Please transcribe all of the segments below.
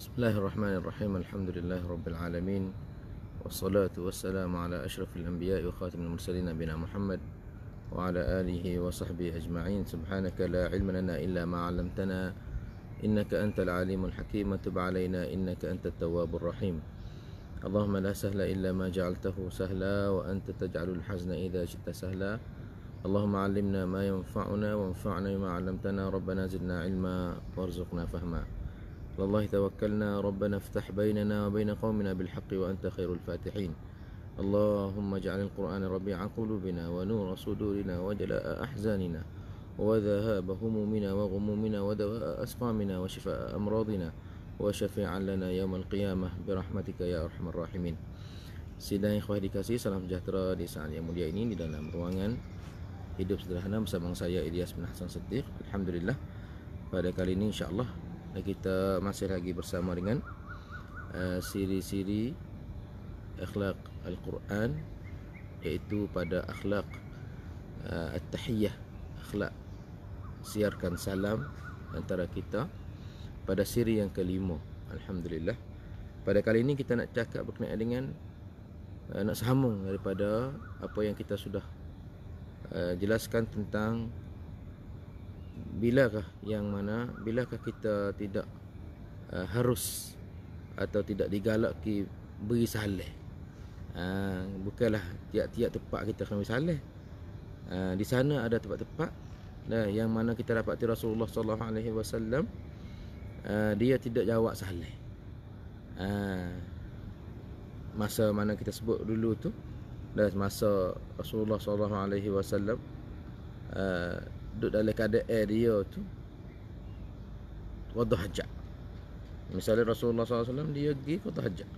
بسم الله الرحمن الرحيم. الحمد لله رب العالمين. والصلاة والسلام على أشرف الأنبياء وخاتم المرسلين نبينا محمد وعلى آله وصحبه أجمعين. سبحانك لا علم لنا إلا ما علمتنا. إنك أنت العليم الحكيم. تب علينا إنك أنت التواب الرحيم. اللهم لا سهل إلا ما جعلته سهلا وأنت تجعل الحزن إذا شئت سهلا. اللهم علمنا ما ينفعنا وانفعنا بما علمتنا. ربنا زدنا علما وارزقنا فهما. الله توكلنا ربنا افتح بيننا وبين قومنا بالحق وأنت خير الفاتحين اللهم اجعل القرآن ربيع قلوبنا ونور صدورنا وجلاء أحزاننا وذهاب همومنا وغمومنا ودواء أسقامنا وشفاء أمراضنا وشفيعا لنا يوم القيامة برحمتك يا أرحم الراحمين Sidang ikhwah dikasih salam sejahtera di saat yang mulia ini di dalam ruangan hidup sederhana bersama saya Ilyas bin Hasan Siddiq Alhamdulillah pada kali ini insyaAllah kita masih lagi bersama dengan uh, siri-siri akhlak Al-Quran iaitu pada akhlak uh, At-Tahiyyah akhlak siarkan salam antara kita pada siri yang kelima. Alhamdulillah. Pada kali ini kita nak cakap berkenaan dengan uh, nak sambung daripada apa yang kita sudah uh, jelaskan tentang bilakah yang mana bilakah kita tidak uh, harus atau tidak digalaki beri saleh uh, bukanlah tiap-tiap tempat kita kena saleh uh, di sana ada tempat-tempat nah, yang mana kita dapati Rasulullah sallallahu alaihi wasallam uh, dia tidak jawab saleh uh, masa mana kita sebut dulu tu dan masa Rasulullah sallallahu alaihi wasallam uh, duduk dalam keadaan dia tu. Qada hajat. Misalnya Rasulullah SAW dia pergi qada hajat.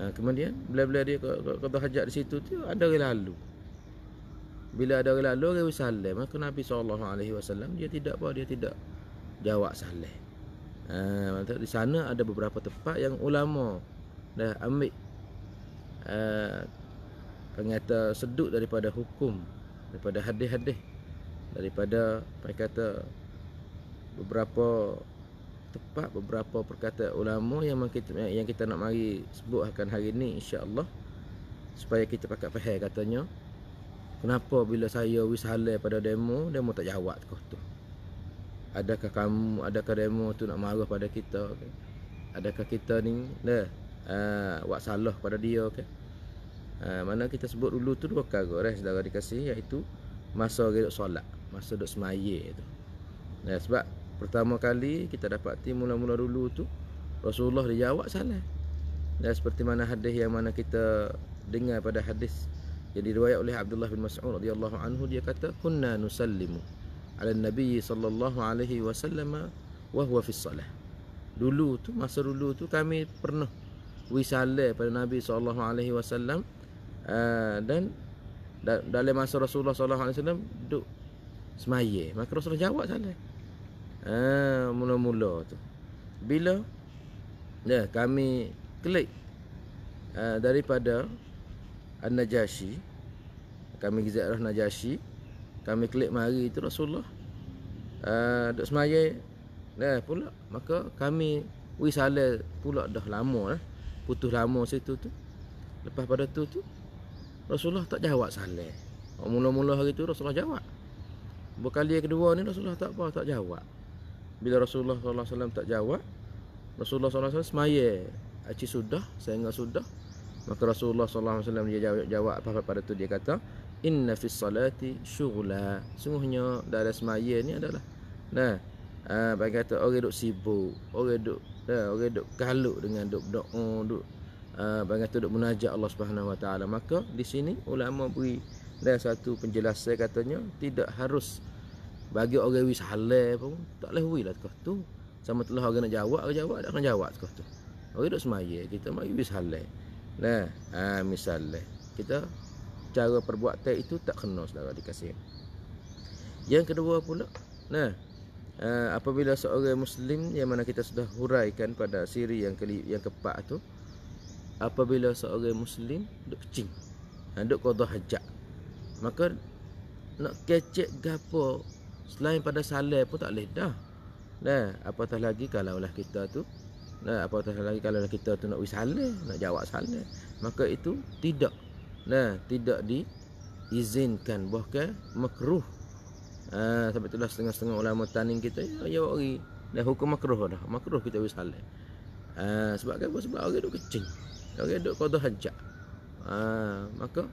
Ha, kemudian bila-bila dia qada hajat di situ tu ada orang lalu. Bila ada orang lalu orang salam maka Nabi SAW dia tidak apa dia tidak jawab salam ha, di sana ada beberapa tempat yang ulama dah ambil uh, pengata sedut daripada hukum daripada hadis-hadis daripada apa kata beberapa tepat beberapa perkataan ulama yang kita yang kita nak mari sebut akan hari ini insya-Allah supaya kita pakai faham katanya kenapa bila saya wis halal pada demo demo tak jawab tu adakah kamu adakah demo tu nak marah pada kita okay? adakah kita ni dah uh, buat salah pada dia okay? uh, mana kita sebut dulu tu dua perkara eh saudara dikasih iaitu masa kita solat masa duk semaya tu. Ya, sebab pertama kali kita dapati mula-mula dulu tu Rasulullah dia jawab salah. Dan seperti mana hadis yang mana kita dengar pada hadis yang diriwayat oleh Abdullah bin Mas'ud radhiyallahu anhu dia kata kunna nusallimu ala nabi sallallahu alaihi wasallam wa huwa fi salah. Dulu tu masa dulu tu kami pernah wisale pada Nabi sallallahu alaihi wasallam ah, dan dalam masa Rasulullah sallallahu alaihi wasallam duk semaya maka Rasulullah jawab sana ha, mula-mula tu. Bila? Ya kami klik ha, daripada An-Najashi. Kami ziarah Najashi. Kami klik mari itu Rasulullah. Uh, duk semaya dah pula. Maka kami wisala pula dah lama eh. Putus lama situ tu. Lepas pada tu tu Rasulullah tak jawab salah. Mula-mula hari tu Rasulullah jawab Berkali yang kedua ni Rasulullah tak apa, tak jawab. Bila Rasulullah SAW tak jawab, Rasulullah SAW semaya. Aci sudah, saya ingat sudah. Maka Rasulullah SAW dia jawab, jawab apa pada tu dia kata, Inna fis salati syughla. Sungguhnya dalam semaya ni adalah nah, uh, bagi kata orang duk sibuk, orang duk dah orang duk kaluk dengan duk doa, duk uh, bagi kata duk munajat Allah Subhanahu Wa Taala. Maka di sini ulama beri dan satu penjelasan katanya tidak harus bagi orang wis halal pun tak boleh wi lah kau tu. Sama telah orang nak jawab orang jawab tak akan jawab kau tu. Orang duk semaya kita mari wis halal. Nah ha, misalnya kita cara perbuatan itu tak kena saudara dikasih. Yang kedua pula nah ha, apabila seorang muslim yang mana kita sudah huraikan pada siri yang keli, yang keempat tu apabila seorang muslim duk kecing ha, duk qada hajat maka nak kecek gapo Selain pada salah pun tak boleh dah. Nah, apatah lagi kalaulah kita tu Nah, apatah lagi kalau kita tu nak wisalah, nak jawab salah, maka itu tidak nah tidak diizinkan bahkan makruh. Ah sampai itulah setengah-setengah ulama taning kita ya ya wari dah hukum makruh dah. Makruh kita wisalah. Ah sebab apa? Sebab orang duk kecing. Orang duk qada hajat. Ah maka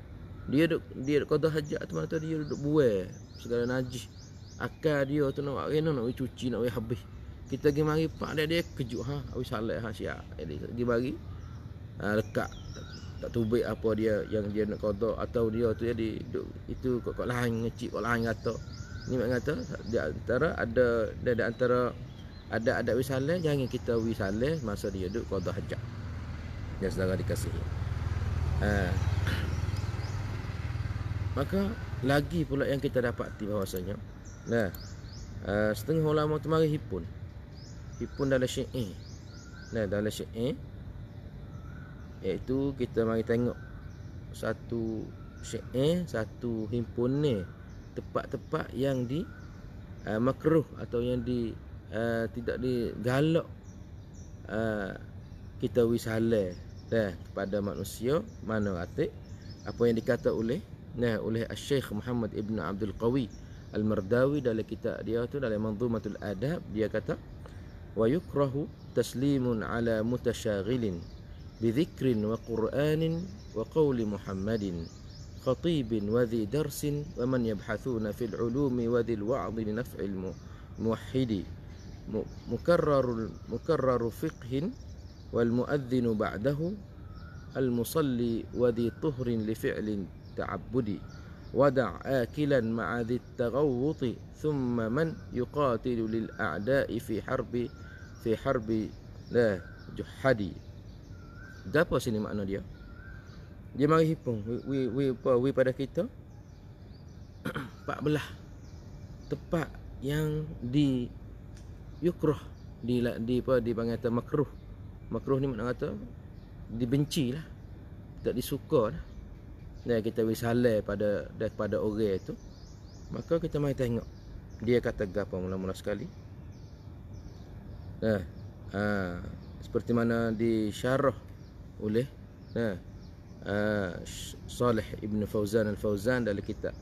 dia duk dia duk qada hajat tu dia duk buai segala najis. Akal dia tu nak rena nak cuci nak habis. Kita pergi mari pak dia dia kejut ha wisalah ha siap. Jadi pergi mari ah lekat tak tubik apa dia yang dia nak kodok atau dia tu jadi duk, itu kok kok lain ngecik kok lain kata ni mak kata di antara ada dia di antara ada ada wisale jangan kita wisale masa dia duk kodok hajat yang saudara dikasihi ha. maka lagi pula yang kita dapati bahawasanya nah. Uh, setengah ulama tu mari hipun. Hipun dalam syi'i nah dalam syi'i iaitu kita mari tengok satu syair satu himpun ni tempat-tempat yang di uh, makruh atau yang di uh, tidak digalak uh, kita wisale dah kepada manusia mana atik apa yang dikata oleh nah oleh Syekh Muhammad Ibn Abdul Qawi Al-Mardawi dalam kitab dia tu dalam Manzumatul Adab dia kata wa yukrahu taslimun ala mutasyaghilin بذكر وقرآن وقول محمد خطيب وذي درس ومن يبحثون في العلوم وذي الوعظ لنفع الموحد مكرر مكرر فقه والمؤذن بعده المصلي وذي طهر لفعل تعبد ودع آكلا مع ذي التغوط ثم من يقاتل للأعداء في حرب في حرب لا جحدي apa sini makna dia? Dia mari hipung we we apa we pada kita pak belah tempat yang di yukroh di di apa di panggil kata makruh. Makruh ni makna kata dibenci lah. Tak disuka lah. dan kita wisalai pada daripada orang itu. Maka kita mari tengok. Dia kata apa mula-mula sekali. Nah, ha, seperti mana di syarah oleh nah uh, Salih Ibn Fauzan Al-Fauzan dalam kitab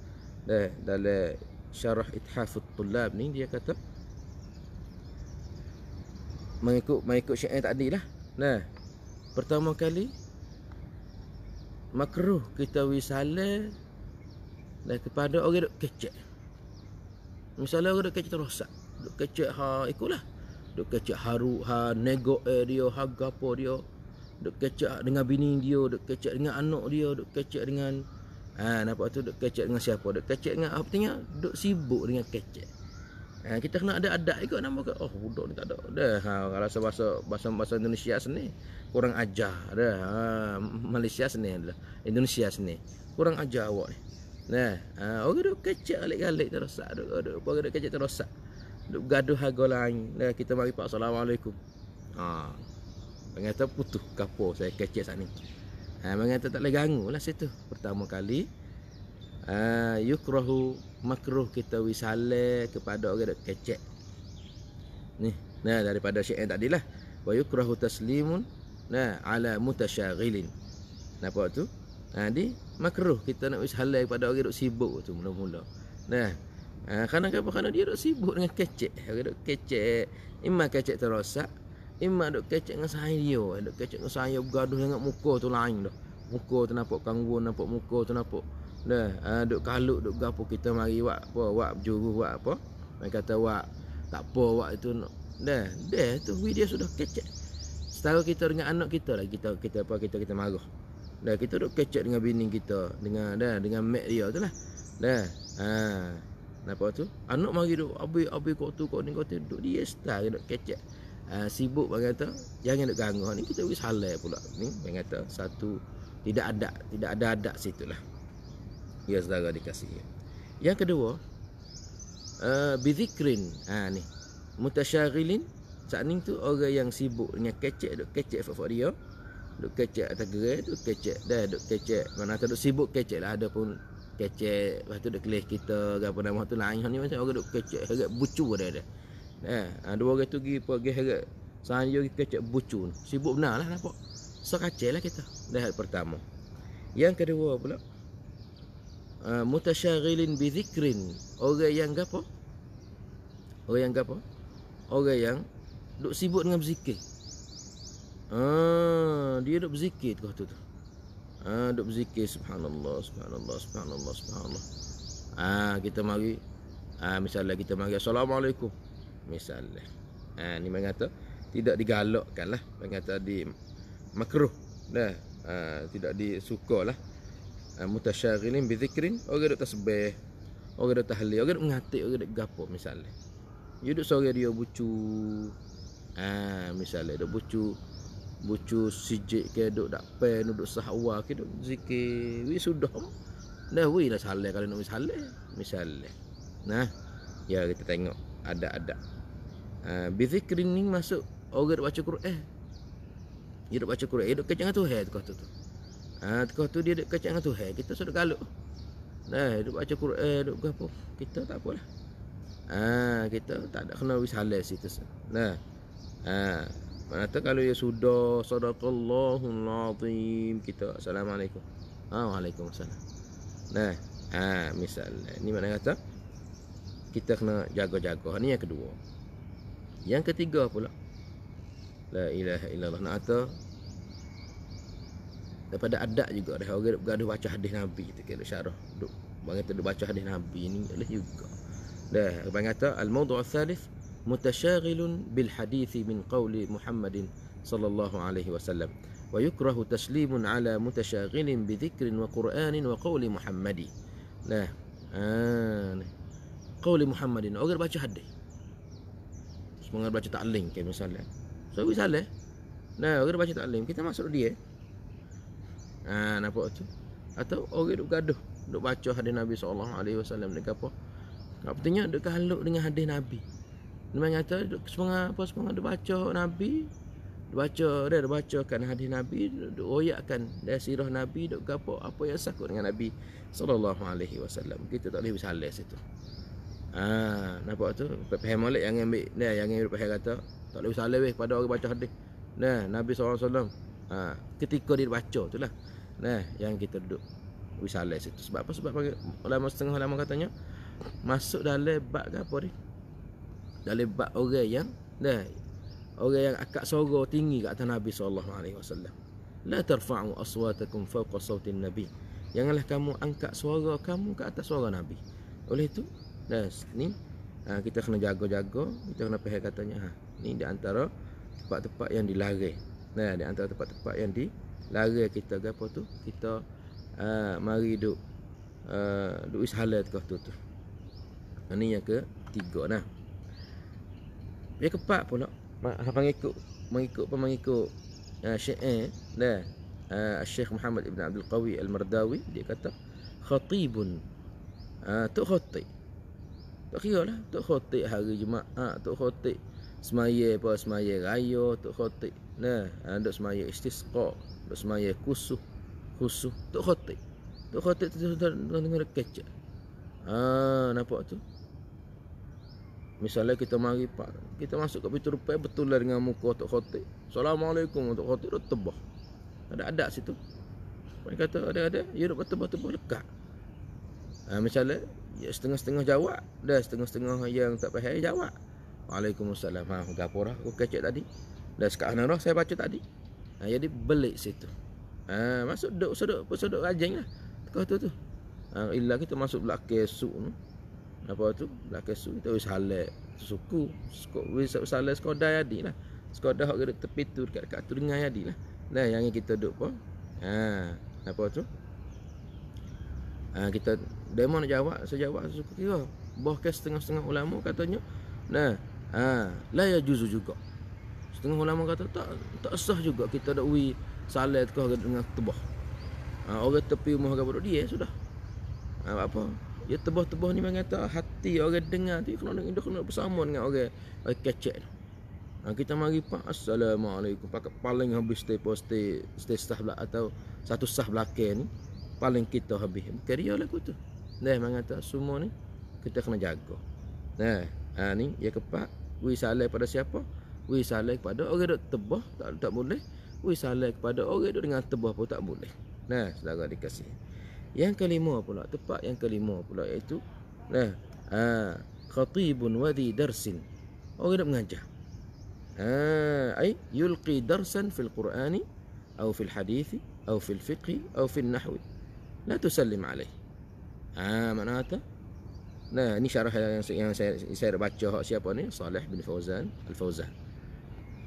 nah, dalam syarah Ithaf Tullab ni dia kata mengikut mengikut syair tadi lah nah pertama kali makruh kita wisale dan kepada orang duk kecek misalnya orang duk kecek terosak duk kecek ha ikulah duk kecek haru ha nego eh dia ha gapo dia duk kecek dengan bini dia, duk kecek dengan anak dia, duk kecek dengan ha nampak tu duk kecek dengan siapa? Duk kecek dengan apa tanya? Duk sibuk dengan kecek. Ha, kita kena ada adat juga nama ke? Oh budak ni tak ada. Dah ha rasa bahasa bahasa bahasa Indonesia sini kurang ajar. Dah ha, Malaysia sini adalah Indonesia sini. Kurang ajar awak ni. Nah ha, orang duk kecek alik-alik terosak. Duk duk apa duk kecek terosak. Duk gaduh harga lain. Nah kita mari pak assalamualaikum. Ha Mengata putus kapur saya kecek saat ni. Ha, mengata tak boleh ganggu lah situ. Pertama kali. Ha, yukrahu makruh kita wisale kepada orang yang kecek. Ni. Nah daripada syair tadi lah. Wa yukrahu taslimun. Nah ala mutasyaghilin. Nampak tu? Ha, di makruh kita nak wisale kepada orang yang sibuk tu mula-mula. Nah. Ha, kerana apa? Kerana dia duk sibuk dengan kecek. Orang duk kecek. Imam kecek terosak. Imak duk kecek dengan saya dia. Duk kecek dengan saya bergaduh dengan muka tu lain dah. Muka tu nampak kanggun, nampak muka tu nampak. Dah, uh, duk kaluk, duk gapo kita mari wak apa, wak juru wak apa. Mereka kata wak tak apa wak itu. Dah, dah tu dia sudah kecek. Setara kita dengan anak kita lah kita kita apa kita kita marah. Dah kita duk kecek dengan bini kita, dengan dah dengan mak dia tu lah. Dah. Ha. Nampak tu? Anak mari duk abi abi kau tu kau ni kau tu duk dia style duk kecek uh, sibuk bang kata jangan nak ganggu ni kita wis halal pula ni bang kata satu tidak ada tidak ada adat situlah ya saudara dikasih yang kedua uh, bizikrin ha ni mutasyaghilin saat tu orang yang sibuk dengan kecek duk kecek fak dia duk kecek atas gerai duk kecek dah duk kecek mana tu duk sibuk kecek lah ada pun kecek lepas tu duk kelih kita apa nama tu lain ni macam orang duk kecek agak bucu dia ada Eh, ha, dua orang tu pergi pergi heret Saya kecek bucu. Sibuk benar lah nampak. So kacau lah kita. Dah pertama. Yang kedua pula. Uh, mutasyagilin bizikrin. Orang yang apa? Orang yang apa? Orang yang duk sibuk dengan berzikir. Ah, dia duk berzikir tu tu. Ah, duk berzikir subhanallah, subhanallah, subhanallah, subhanallah. Ah, kita mari ah misalnya kita mari assalamualaikum. Misalnya. Ah, ni mengata tidak digalakkan lah. Mengata di makruh. Dah. Ah, tidak disuka lah. Ah, mutasyagilin bizikrin. Orang duk tasbih. Orang duk tahlil. Orang duk mengatik. Orang duk gapo misalnya. You duk sore dia bucu. Ah, misalnya duk bucu bucu sijik ke duk dak pen duk sahwa ke duk zikir wi sudah dah wi lah salah kalau nak salah misalnya nah ya kita tengok ada ada uh, bizikrin ni masuk orang baca Quran dia duk baca Quran dia duk kecang tu hai tu tu ah tu tu dia duk kecang tu hai kita sudah galuk nah duk baca Quran duk apa kita tak apalah Ah, kita tak ada kena wisalah situ. Nah. Ah, mana tu kalau ya sudah sadaqallahul azim kita assalamualaikum. Ah, waalaikumsalam. Nah, ah, misalnya ni mana kata? Kita kena jaga-jaga. Ni yang kedua. Yang ketiga pula. La ilaha illallah. Nak kata daripada adat juga dah orang bergaduh baca hadis Nabi kita kira syarah. Duk bang kita baca hadis Nabi ni boleh juga. Dah, abang kata al-mawdu' al-thalith mutasyagilun bil hadithi min qawli Muhammadin sallallahu alaihi wasallam wa yukrahu taslimun ala mutasyagilin bi dhikrin wa qur'anin wa qawli Muhammadi. Nah, ah, qawli Muhammadin orang baca hadis. Semangat baca ta'lim ke misalnya. So misalnya Nah, orang baca taklim, kita masuk dia. Ah, nampak tu? Atau orang duk gaduh, duk baca hadis Nabi sallallahu alaihi wasallam dekat apa? Artinya duk kaluk dengan hadis Nabi. Memang nyata duk semangat apa semangat duk baca Nabi. Duk baca dia duk bacakan hadis Nabi, duk royakkan dari sirah Nabi, duk gapo apa yang sakut dengan Nabi sallallahu alaihi wasallam. Kita tak boleh bersalah situ. Ah, nampak tu? Faham molek yang ambil dia yang ambil faham kata tak boleh bersalah weh pada orang baca hadis. Nah, Nabi SAW ha, ketika dia baca tu lah. Nah, yang kita duduk wisalah situ. Sebab apa? Sebab ulama setengah ulama katanya masuk dalam bab ke apa ni? Dalam bab orang yang dah orang yang akak suara tinggi kat atas Nabi sallallahu alaihi wasallam. La tarfa'u aswatakum fawqa sautin nabi. Janganlah kamu angkat suara kamu ke atas suara Nabi. Oleh itu, dah ni ha, kita kena jaga-jaga, kita kena faham katanya ha. Ni di antara tempat-tempat yang dilarang. Nah, di antara tempat-tempat yang dilarang kita ke apa tu? Kita uh, mari duk uh, duk ishalal tu tu. Ini yang ke tiga nah. Yang keempat pula apa mengikut mengikut apa mengikut uh, syair dah uh, Syekh Muhammad Ibn Abdul Qawi Al-Mardawi dia kata khatibun uh, tu khatib tak kira lah tu khatib hari Jumaat tu khatib semaya apa semaya raya tok khatib nah ada semaya istisqa ada semaya kusuh kusuh tok khatib. Tok khatib tu sudah dengar kecek. Ah nampak tu? Misalnya kita mari pak kita masuk ke pintu rupai betul lah dengan muka tok khatib. Assalamualaikum tok khatib dah tebah. Ada ada situ. Mereka kata ada ada ya dah tebah-tebah lekat ah misalnya ya setengah-setengah jawab dah setengah-setengah yang tak faham jawab Waalaikumsalam. Ha, gapura aku kecek tadi. Dah sekarang roh saya baca tadi. Ha, jadi belik situ. Ha, masuk duk suduk suduk rajin lah. Kau tu tu. Ha, illa kita masuk belakang su tu. Apa tu? Belakang su kita wis halak suku. Wis salah sekodah jadi lah. Sekodah hok dekat tepi tu dekat dekat tu dengan jadi lah. Nah, yang kita duk apa? Ha, apa tu? Ha, kita demo nak jawab, saya jawab suku kira. Bahkan setengah-setengah ulama katanya, nah, Ha, la ya juzu juga. Setengah ulama kata tak tak sah juga kita dak wi salat kau dengan tebah. Ha, orang tepi rumah orang dia sudah. Ha, apa? Ya tebah-tebah ni mengata hati orang dengar tu kena dengar kena bersama dengan orang orang kecek. Ha, kita mari pak assalamualaikum pakai paling habis stay poste stay stah belak atau satu sah belakang ni paling kita habis. Dia lah tu. Nah, mengata semua ni kita kena jaga. Nah, ha, ni ya kepak Wi saleh pada siapa? Wisalah kepada orang duk tebah tak tak boleh. Wisalah kepada orang duk dengan tebah pun tak boleh. Nah, saudara dikasih. Yang kelima pula, tepat yang kelima pula iaitu nah, ah, khatibun wadhi darsin. Orang duk mengajar. Ah, ai yulqi darsan fil Qur'ani atau fil hadis atau fil fiqh atau fil nahwi. La tusallim alaih. Ah, mana kata? Nah, ini syarah yang, yang saya saya baca siapa ni? Saleh bin Fauzan Al-Fauzan.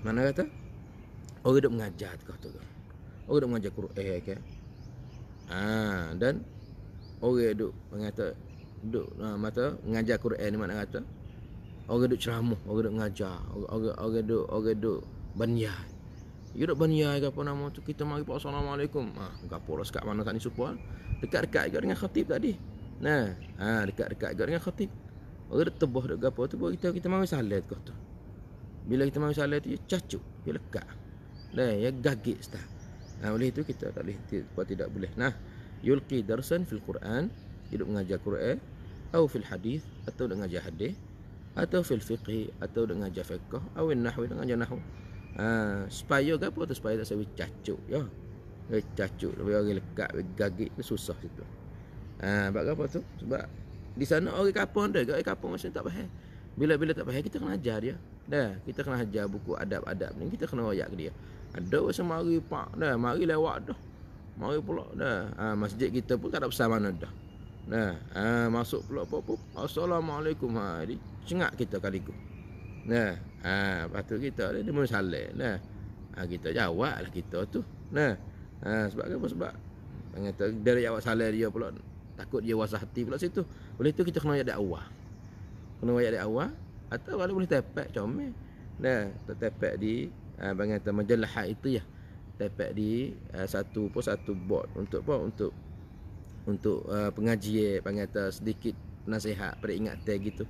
Mana kata? Orang duk mengajar kata tu. Orang duk mengajar Quran ke? Ah, dan orang duk mengata duk uh, mata mengajar Quran ni mana kata? Orang duk ceramah, orang duk mengajar, orang orang duk orang duk banyai. You duk banyai ke apa nama tu? Kita mari pak assalamualaikum. Ah, gapo lah sekat mana tak ni supaya. Dekat-dekat juga dengan khatib tadi. Nah, ha, dekat-dekat juga dengan khatib. Orang duk tebah duk gapo tu buat kita kita mari salat kau tu. Bila kita mari salat tu cacuk, dia lekat. Nah, ya gagik stah. Nah, oleh itu kita tak boleh tidak, tidak boleh. Nah, yulqi darsan fil Quran, hidup mengajar Quran, atau fil hadis atau mengajar hadis atau fil fiqh atau dengan ajar fiqh atau nahwi dengan ajar nahwu ha, supaya ke apa tu? Supaya tak saya cacuk ya. Eh, cacuk lebih orang lekat gagik susah situ. Ha, sebab apa tu? Sebab di sana orang kapung ada orang kapung masih tak faham. Bila-bila tak faham kita kena ajar dia dah kita kena ajar buku adab-adab ni kita kena royak ke dia ada masa mari pak dah mari lewat dah mari pula dah ha, masjid kita pun tak ada besar mana dah Nah, ha, masuk pula apa-apa. Assalamualaikum. Ha, cengak kita kali ku. Nah, ha, tu kita dia, dia salah. Nah, ha, kita jawab lah kita tu. Nah, ha, sebab apa? Sebab kata, dari jawab salah dia pula. Takut dia wasah hati pula situ. Oleh tu kita kena ayat awal. Kena ayat awal. Atau kalau boleh tepek comel. Nah, tepek di ha, kata majalah itu ya. Tepek di ha, satu pun satu board untuk apa? Untuk untuk uh, pengaji panggil sedikit nasihat peringatan gitu.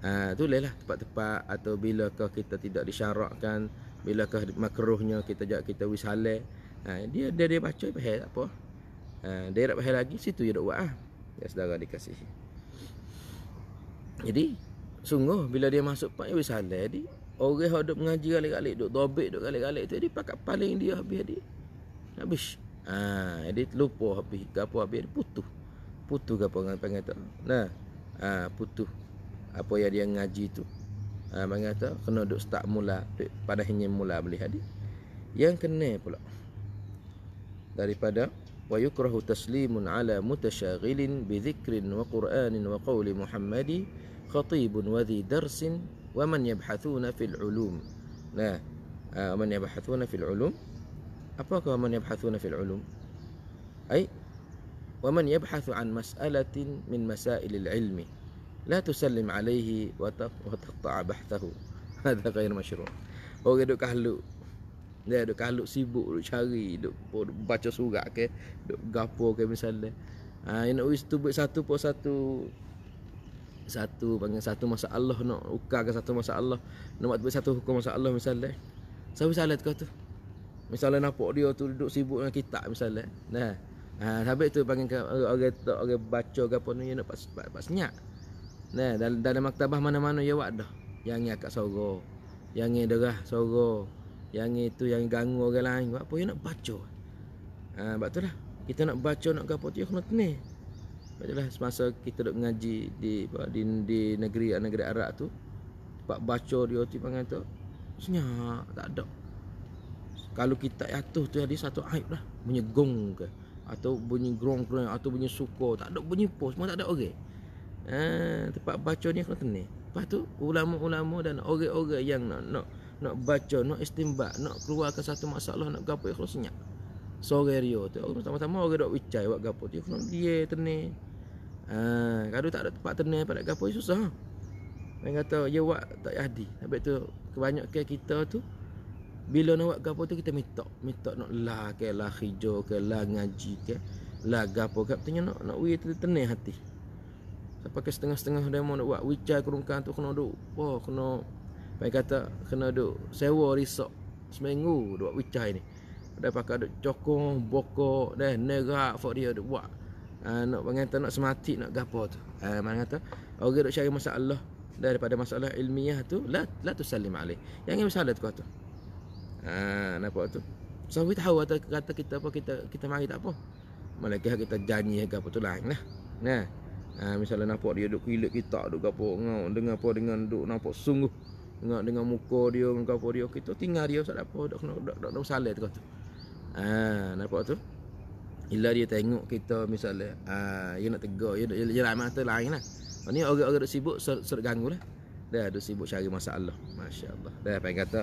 Ah, tu lah tepat-tepat atau bila kau kita tidak disyarakkan, bila kau makruhnya kita jak kita wisale. Ha, dia dia dia baca faham tak apa. Ha, dia nak faham lagi situ dia dok buat ah. Ya saudara dikasih. Jadi sungguh bila dia masuk pak wisale di orang yang duk mengaji kali-kali duk dobek duk kali-kali tu dia pakat paling dia habis dia. Habis. Ha, jadi lupa habis gapo habis putus. Putus gapo panggil tu. Nah, ha, putus apa yang dia ngaji tu ha, mengata kena duk start mula pada hanya mula beli hadis yang kena pula daripada wa yukrahu taslimun ala mutasyaghilin bi dhikrin wa qur'anin wa qawli muhammadi خطيب وذي درس ومن يبحثون في العلوم nah ومن يبحثون في العلوم apakah ومن يبحثون في العلوم أي ومن يبحث عن مسألة من مسائل العلم لا تسلم عليه وتقطع بحثه هذا غير مشروع هو يدو كهلو dia ada kalut sibuk duk cari duk baca surat ke duk gapo ke misalnya ha nak wis tu buat satu pun satu satu panggil satu masalah nak ukar ke satu masalah nak buat satu hukum masalah misalnya saya salah kau tu misalnya nampak dia tu duduk sibuk dengan kitab misalnya nah ha sampai tu panggil orang orang baca ke apa ni nak pas pas, pas senyap Nah, dalam, dalam maktabah mana-mana ya wak dah. Yang ni akak soro. Yang ni derah soro. Yang ni tu yang ganggu orang lain. Apa yang nak baca? Ha, sebab tu lah. Kita nak baca nak apa tu kena tenang. Sebab tu lah semasa kita duk mengaji di di, di negeri negeri Arab tu. Sebab baca dia tu panggil tu. Senyap. Tak ada. Kalau kita jatuh tu ada satu aib lah. Bunyi gong ke. Atau bunyi grong grong Atau bunyi suko. Tak ada bunyi pos. Semua tak ada orang. Okay. Ha, tempat baca ni kena tenang. Lepas tu ulama-ulama dan orang-orang yang nak nak nak baca, nak istimbat, nak keluarkan satu masalah nak gapo ikhlas senyap. Sore rio tu orang sama-sama orang dok wicai buat gapo tu kena dia tenang. Ha, kalau tak ada tempat tenang pada gapo susah. Yang kata ya wak tak jadi. Habis tu kebanyakan kita tu bila nak buat gapo tu kita minta, minta nak lah ke lah hijau ke lah ngaji ke lah gapo katanya nak nak wi tenang hati. Sampai ke setengah-setengah demo nak buat wicai kerungkan tu kena duk. Wah, kena baik kata kena duk sewa risok seminggu duk wicai ni. Ada pakai duk cokong, bokok dan nerak for dia duk buat. Ha, nak panggil nak semati nak gapo tu. Ha, mana kata orang duk cari masalah daripada masalah ilmiah tu la la tusallim alaih. Yang ini salah tu kata. Ha, nampak tu. So kita tahu kata, kata kita apa kita kita mari tak apa. Malaikat kita janji ke apa tu lain lah. Nah. Ha, misalnya nampak dia duk kilik kita duk apa ngau dengan apa dengan duk nampak sungguh dengan dengan muka dia dengan dia kita tinggal dia tak apa duk kena duk duk salah tu kata. Ha, nampak tu. Bila dia tengok kita misalnya ha, dia nak tegur dia dia, dia, dia mata lain lah. Ni orang-orang duk sibuk ser, ser ganggu lah. Dah duk sibuk cari masalah. Masya-Allah. Dah apa kata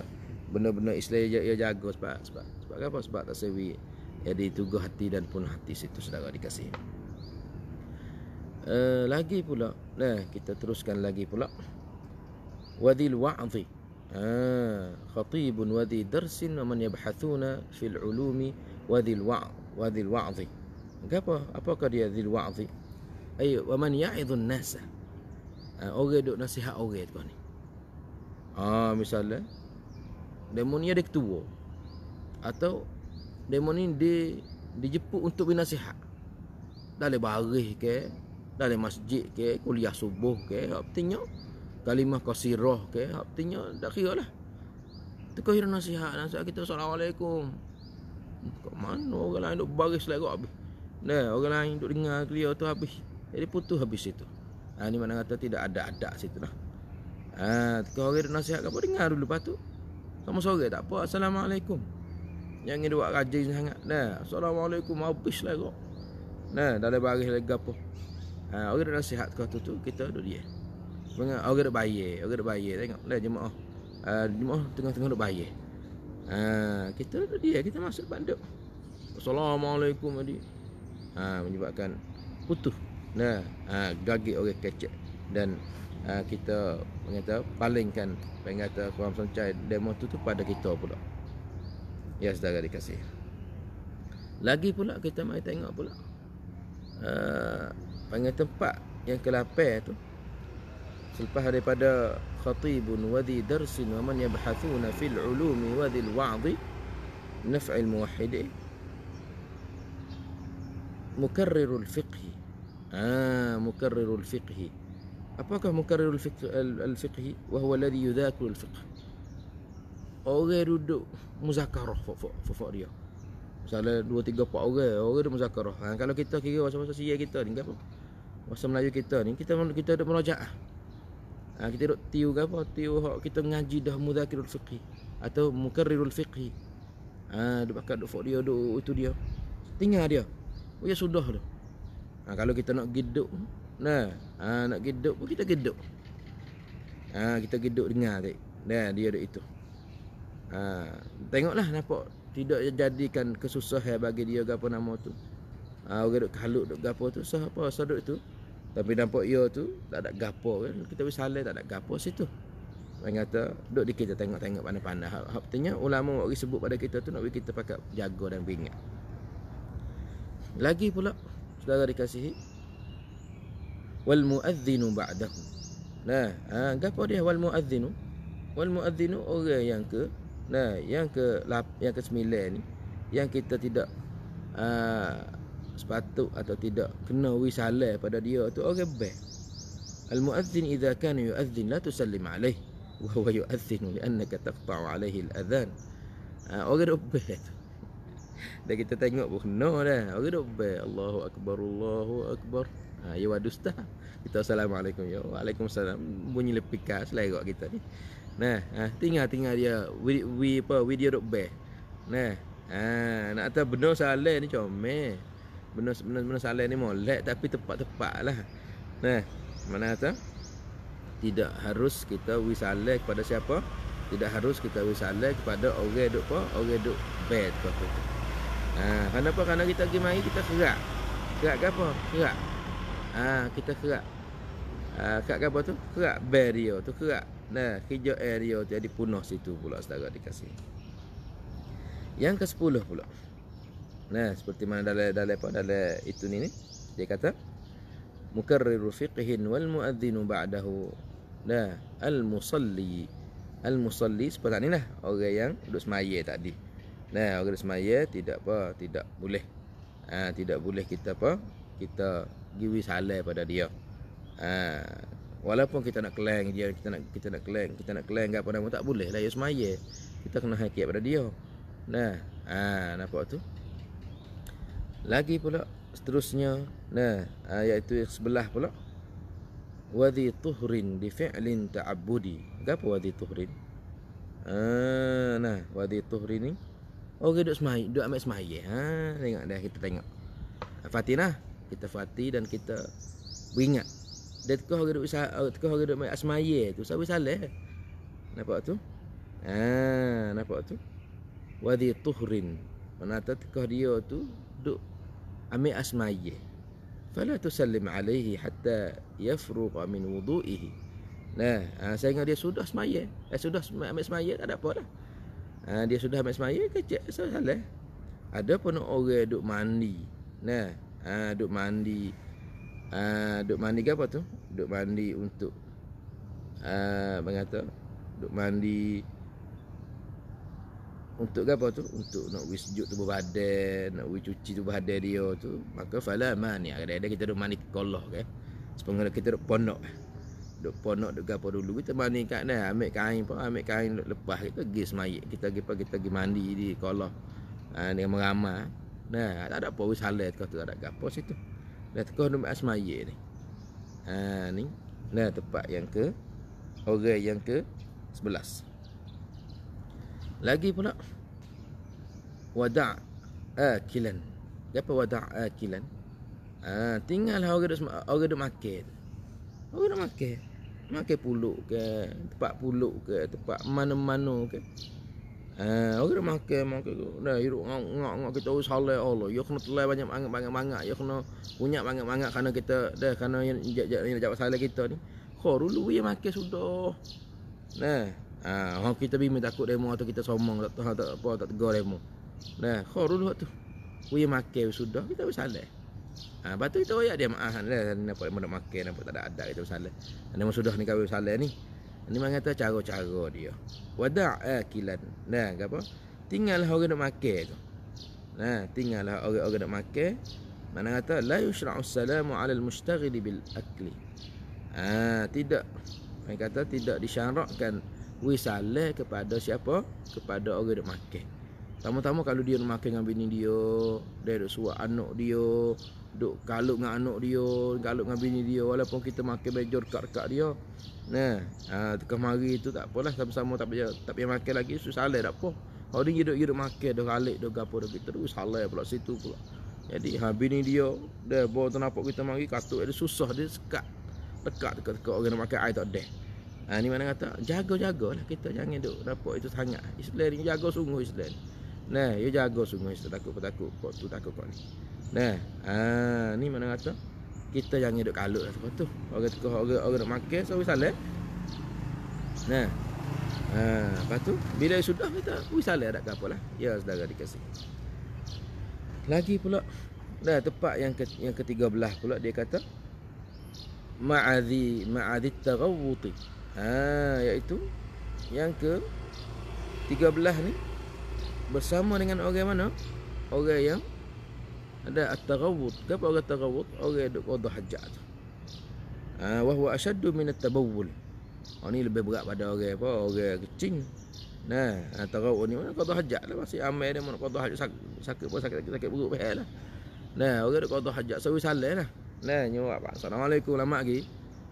benar-benar Islam dia, dia jaga sebab sebab sebab apa sebab tak sewi jadi tugu hati dan pun hati situ saudara dikasih uh, lagi pula nah kita teruskan lagi pula wadil wa'dhi ah khatibun wadhi darsin man yabhathuna fil ulumi wadil wa' wadil wa'dhi. Apa? Apakah dia dzil wa'dhi? Ayo wa man ya'idhun nasa uh, orang duk nasihat orang tu ni. Ah misalnya Demon ada ketua. Atau Demon ni dia Dijemput untuk bernasihat Dalam baris ke Dalam masjid ke Kuliah subuh ke Artinya Kalimah qasirah ke Artinya Tak kira lah. Tukar kira nasihat Nasihat kita Assalamualaikum Kat mana orang lain duk baris lagi habis? Nah, orang lain duk dengar clear tu habis. Jadi putus habis itu ha, Ini mana kata tidak ada adat situ lah. Ha, tukar orang nasihat apa dengar dulu lepas tu sama sore tak apa Assalamualaikum. Yang buat rajin sangat. Nah Assalamualaikum Habis lah kok. Nah Dalam baris lagi apa. Ha, Orang dah nasihat kau tu tu Kita duduk dia. Orang dah bayar Orang dah bayar Tengok. Nah jemaah. Uh, Jemaah tengah-tengah duduk bayar ha, Kita duduk dia Kita masuk banduk Assalamualaikum tadi ha, Menyebabkan Putus Nah ha, Gagik orang kecek Dan uh, kita mengata palingkan pengata kurang sencai demo tu tu pada kita pula. Ya saudara dikasih. Lagi pula kita mai tengok pula. Uh, panggil tempat yang ke-8 tu selepas daripada khatibun wadhi darsin wa man yabhathuna fil ulumi wadhi al-wa'dhi naf'il muwahhidi mukarrirul fiqhi ah mukarrirul fiqhi Apakah mukarrirul fiqh al-fiqhi wa huwa alladhi yudhakiru al-fiqh? Orang duduk muzakarah fok fok dia. Misalnya dua tiga empat orang, orang duduk muzakarah. Ha, kalau kita kira masa-masa sia kita ni apa? Masa Melayu kita ni kita kita duduk murojaah. Ha, kita duduk tiu ke apa? Tiu hak kita ngaji dah mudzakirul fiqhi atau mukarrirul fiqhi. Ha, pakat duduk fok dia duduk itu dia. Tinggal dia. Oh ya sudah tu. Ha, kalau kita nak giduk Nah, ha, nak geduk pun kita geduk. Ha, kita geduk dengar tadi. Nah, dia ada itu. Ha, tengoklah nampak tidak jadikan kesusahan bagi dia gapo nama tu. Ha, orang duk kaluk duk gapo tu sah apa sah duk tu. Tapi nampak ia tu tak ada gapo kan. Kita wis saleh tak ada gapo situ. Orang kata duk di kita tengok-tengok pandai-pandai. Hak artinya ulama orang sebut pada kita tu nak bagi kita pakai jaga dan beringat. Lagi pula saudara dikasihi wal muadzinu ba'dahu. Nah, ha, apa dia wal muadzinu? Wal muadzinu orang yang ke nah, yang ke yang ke sembilan ni yang kita tidak uh, sepatut atau tidak kena wisalah pada dia tu orang be. Al muadzin idza kana yuadzin la tusallim alaih wa huwa yuadzin li annaka taqta'u alaihi al adhan. Uh, orang be tu. Dah kita tengok pun kena dah. Orang duk be Allahu akbar Allahu akbar. Ha, ya wadusta. Kita assalamualaikum ya. Waalaikumsalam. Bunyi lepika selera kita ni. Nah, ha, tinggal-tinggal dia we, we apa video dok be. Nah, ha, nak kata benar salah ni comel. Benar benar benar salah ni molek tapi tepat-tepat lah. Nah, mana kata? Tidak harus kita wisalah kepada siapa? Tidak harus kita wisalah kepada orang duk apa? Orang duk bed apa tu. Ha, kenapa? Karena kita pergi mari kita kerak. Kerak apa? Kerak ha, kita kerak ha, kerak apa tu kerak dia tu kerak nah hijau tu jadi punah situ pula saudara dikasih yang ke sepuluh pula nah seperti mana dalam dalam apa dalam itu ni ni dia kata mukarriru fiqhin wal muadzinu ba'dahu nah al musalli al musalli seperti ni lah orang yang duduk semaya tadi nah orang duduk semaya tidak apa tidak boleh ha, tidak boleh kita apa kita giwi salah pada dia. Ha, Walaupun kita nak keleng dia, kita nak kita nak keleng, kita nak keleng apa nama tak boleh lah ya semaya. Kita kena hakikat pada dia. Nah, ha, nampak tu. Lagi pula seterusnya, nah, iaitu sebelah pula. Wadhi tuhrin di fi'lin ta'abbudi. Apa wadhi tuhrin? Ha, nah, wadhi tuhrin ni. Oh, duduk semai, duduk ambil semaya. Ha, tengok dah kita tengok. Fatinah, kita fati dan kita beringat dia tekah orang duk tekah orang duk asmaye tu sawi saleh nampak tu ha nampak tu wadi tuhrin mana tekah dia tu duk ambil asmaye fala tusallim alaihi hatta yafruq min wudu'ihi. Nah ha, saya dia sudah semaya eh sudah ambil semaya tak ada apa dah ha, dia sudah ambil semaya kecek salah. Ada pun orang duk mandi. Nah ha, duk mandi. Uh, duk mandi ke apa tu? Duk mandi untuk uh, mengata duk mandi untuk apa tu? Untuk nak wis sejuk tubuh badan, nak wis cuci tubuh badan dia tu. Maka fala mani. Ada-ada kita duk mandi koloh ke. Sepengala kita duk ponok. Duk ponok duk gapo dulu kita mandi kat dah ambil kain pun ambil kain lepas kita pergi semayik kita pergi kita pergi mandi di koloh. Ha, dengan meramah. Nah, tak ada apa wis halal kau tu tak ada gapo situ. Dah tekah nombor asmaya ni. Ha ni. Nah tempat yang ke orang yang ke 11. Lagi pula wada' akilan. Apa wada' akilan? Ha tinggal orang duk orang duk makan. Orang duk makan. Makan puluk ke, tempat puluk ke, tempat mana-mana ke. Eh, orang dah makan makan tu. Dah hidup ngak ngak kita urus halal Allah. Ya kena telai banyak banyak banyak banyak. Ya kena punya banyak banyak kerana kita dah kerana yang yang jawab salah kita ni. Kau dulu ya makan sudah. Nah, ah ha, kita bimbing takut demo atau kita somong tak tahu tak apa tak tegur demo. Nah, kau dulu tu. We makan sudah kita bersalah. Ah, ha, batu itu ya dia maaf lah nampak nak makan nampak tak ada ada kita bersalah. Anda sudah ni kau bersalah ni. Ini mana kata cara-cara dia. Wada' akilan. Nah, apa? Tinggallah orang nak makan tu. Nah, tinggallah orang-orang nak makan. Mana kata la yushra'u salamu 'ala al-mushtaghil bil akli. Ah, tidak. Mana kata tidak disyarakkan wisale kepada siapa? Kepada orang nak makan. Tama-tama kalau dia nak makan dengan bini dia, dia nak suap anak dia, duk kalut dengan anak dia, kalut dengan bini dia walaupun kita makan bejor kat-kat dia. Nah, ha, tengah mari tu tak apalah sama-sama tak payah tak payah makan lagi susah tak apa. Kau ni hidup hidup makan dah galik dah gapo dah kita terus salah pula situ pula. Jadi ha bini dia dah bawa tu nampak kita mari katuk dia susah dia sekat. Dekat dekat dekat orang nak makan air tak ada. Ha ni mana kata jaga-jagalah kita jangan duk nampak itu sangat. Islam ni jaga sungguh Islam. Nah, you jaga sungguh Islam takut takut kau tu takut kau ni. Nah, ha ni mana kata kita jangan duduk kalut lah sebab tu orang tu orang orang nak makan so salah nah ha lepas tu bila sudah kita wi salah tak apa lah ya saudara dikasih lagi pula dah tempat yang ke, yang ketiga belah pula dia kata ma'adhi ma'adhi taghawuti ha iaitu yang ke tiga belah ni bersama dengan orang mana? Orang yang ada at-taghawud apa orang taghawud orang duk qada hajat tu. Ah wa huwa ashaddu min at-tabawul oh, ni lebih berat pada orang apa? Orang kecing nah taghawud ni mana qada hajat lah. Masih amai dia mana qada hajat. Sakit sakit pun sakit sakit perut behel lah. Nah orang duk qada hajat sawi salah lah. Nah nyuap assalamualaikum lama lagi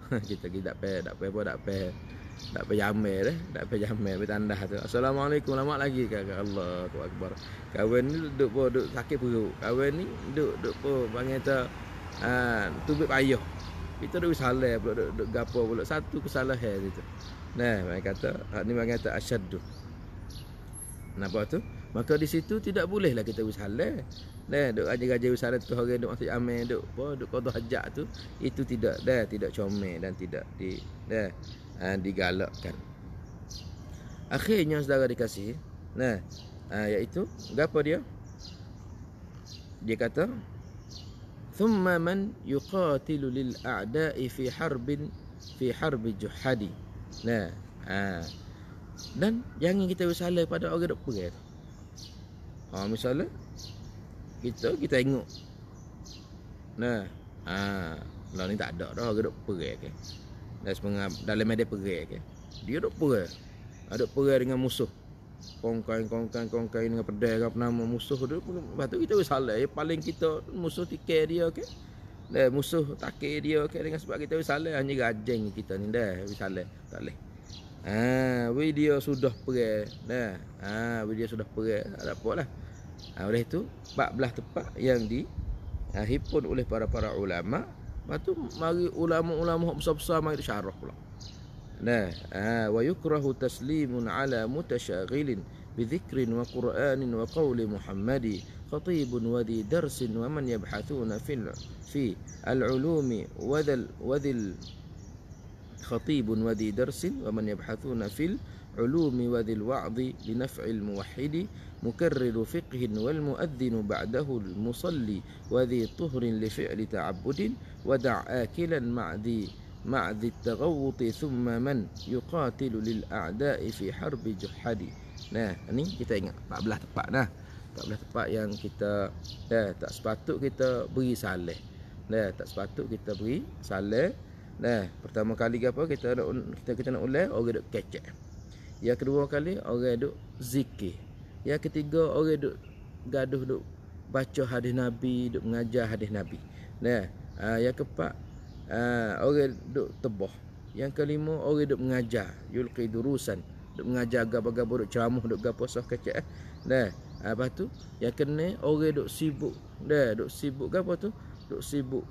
kita kita tak pe tak pe apa tak pe tak payah jamel eh. Tak payah jamel bertandah tu. Assalamualaikum lama lagi kakak Allah akbar. Kawan ni duduk po duduk sakit perut. Kawan ni duduk duduk po panggil tu ah tubik payah kita duduk salah pula duduk, duduk gapo pula. Satu kesalahan itu. Nah mereka kata ni mereka kata asyaddu. Nampak tu? Maka di situ tidak bolehlah kita usahalah. Nah, duk ajar-ajar usaha tu orang duk masuk amal duk apa duk qada hajat tu itu tidak dah tidak comel dan tidak di dah ha, digalakkan. Akhirnya saudara dikasih, nah, ha, iaitu gapo dia? Dia kata, "Thumma man yuqatilu lil a'da'i fi harbin fi harbi juhadi." Nah, ha. Dan jangan kita bersalah pada orang duk pergi tu. Ha, misalnya kita kita tengok. Nah, ha, lah ni tak ada dah orang duk pergi ke. Dan semua dalam media perang ke. Dia duk perang. Ada perang dengan musuh. Kongkai kongkai kongkai dengan pedang apa nama musuh tu. Lepas tu kita salah. Yang paling kita musuh tikai dia ke. Dah musuh takir dia ke dengan sebab kita salah hanya gajeng kita ni dah salah. Tak boleh. Ha, video sudah perang. Dah. Ha, video sudah perang. Tak ada apa lah. Ha, oleh itu 14 tempat yang di ha, hipun oleh para-para ulama Lepas tu mari ulama-ulama besar-besar mari syarah pula. Nah, ah wa yukrahu taslimun ala mutasyaghilin بذكر وقرآن وقول محمد خطيب وذي درس ومن يبحثون في في العلوم وذل وذل خطيب وذي درس ومن يبحثون في العلوم وذي الوعظ لنفع الموحد مكرر فقه والمؤذن بعده المصلي وذي طهر لفعل تعبد ودع آكلا مع ذي مع ذي التغوط ثم من يقاتل للأعداء في حرب جحد Nah, ni kita ingat 14 tempat nah. 14 tempat yang kita dah tak sepatut kita beri saleh. Nah, tak sepatut kita beri saleh. Nah, pertama kali apa kita nak kita kita nak ulai orang duk kecek. Yang kedua kali orang duk zikir. Yang ketiga orang duk gaduh duk baca hadis Nabi, duk mengajar hadis Nabi. Nah, uh, yang keempat uh, orang duk tebah. Yang kelima orang duk mengajar, yulqi durusan, duk mengajar gapo-gapo duk ceramah duk gapo sah kecek. Nah, uh, lepas tu yang kena orang duk sibuk. Dah, duk sibuk gapo tu? Duk sibuk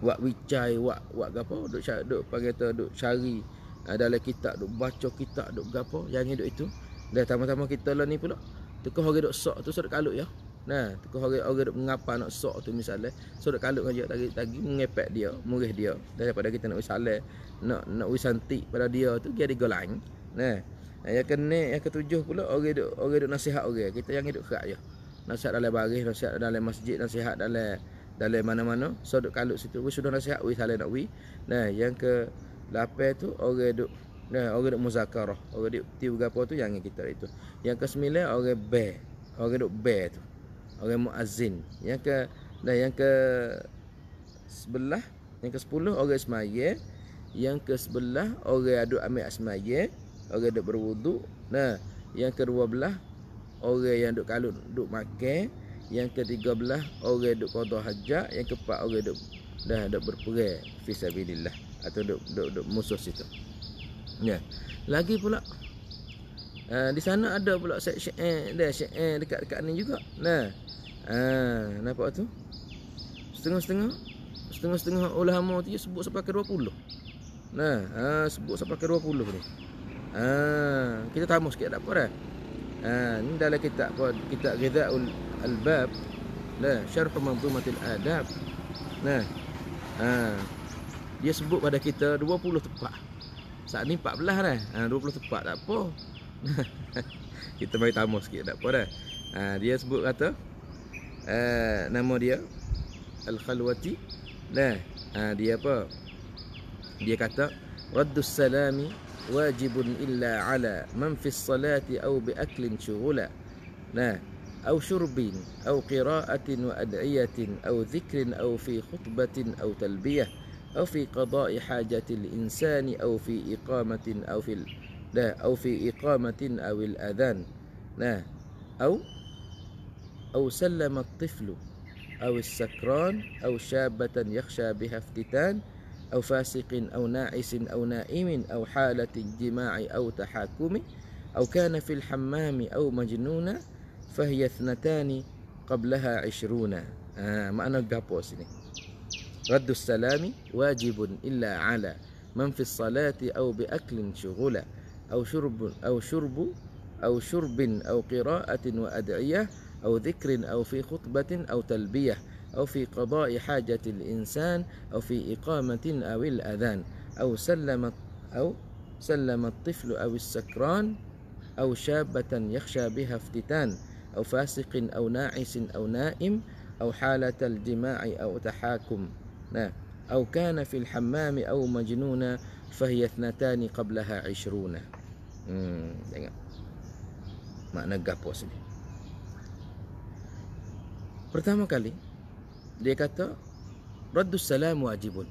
wak wicai, wak wak gapo, duk duk panggil tu duk cari dalam kitab, duk baca kitab, duk gapo, yang hidup itu. Dah tama-tama kita lah ni pula. Tukar orang duk sok tu surat kalut ya. Nah, tukar orang orang duk mengapa nak sok tu misalnya. Surat kalut aja tadi tadi mengepek dia, murih dia. Daripada kita nak wisalah, nak nak wisanti pada dia tu dia digolang. Nah, yang kena yang ketujuh pula orang duk orang duk nasihat orang. Kita yang hidup kerak je. Nasihat dalam baris, nasihat dalam masjid, nasihat dalam dalam mana-mana. So duk kalut situ. Sudah nasihat we salah nak we. Nah, yang ke lapan tu orang duk Nah, orang duk muzakarah. Orang duk tiu gapo tu yang kita itu. Yang ke-9 orang be. Orang duk be tu. Orang muazzin. Yang ke dan yang ke sebelah, yang ke-10 orang semaya. Yang ke-11 orang aduk ambil semaya. Orang duk berwuduk. Nah, yang ke-12 orang yang duk kalut duk makan. Yang ke-13 orang duk qada hajat, yang ke-14 orang duk dah duk berperang fi sabilillah atau duk duk, duk musuh situ. Ya. Lagi pula uh, di sana ada pula section eh dia eh dekat-dekat ni juga. Nah. Ah, uh, nampak tu? Setengah-setengah setengah-setengah ulama tu sebut sampai ke 20. Nah, uh, sebut sampai ke 20 ni. Ah, kita tamu sikit tak apa dah. Ah, ni dalam kitab apa? Kitab Ghidaul Albab. Nah, syarh manzumatil adab. Nah. Ah, dia sebut pada kita 20 tepat. Saat ni 14 dah. Kan? Ha, 20 tepat tak apa. kita mari tamu sikit tak apa dah. Kan? Ha, dia sebut kata uh, nama dia Al-Khalwati. Nah, ha, dia apa? Dia kata raddu salami wajibun illa ala man fi salati aw bi aklin shughula. Nah, أو شرب qira'atin wa ad'iyatin أو dhikrin أو fi khutbatin أو talbiyah أو في قضاء حاجة الإنسان أو في إقامة أو في لا أو في إقامة أو الأذان. لا. أو أو سلم الطفل أو السكران أو شابة يخشى بها افتتان أو فاسق أو ناعس أو نائم أو حالة جماع أو تحاكم أو كان في الحمام أو مجنون فهي اثنتان قبلها عشرون. آه معنى قابوس رد السلام واجب إلا على من في الصلاة أو بأكل شغلة أو شرب أو شرب أو شرب أو قراءة وأدعية أو ذكر أو في خطبة أو تلبية أو في قضاء حاجة الإنسان أو في إقامة أو الأذان أو سلم أو سلم الطفل أو السكران أو شابة يخشى بها افتتان أو فاسق أو ناعس أو نائم أو حالة الجماع أو تحاكم. Nah, atau kana fil hammam aw majnuna fahiya ithnatani qablaha 20. Hmm, tengok. Makna gapo sini. Pertama kali dia kata raddus salam wajibun.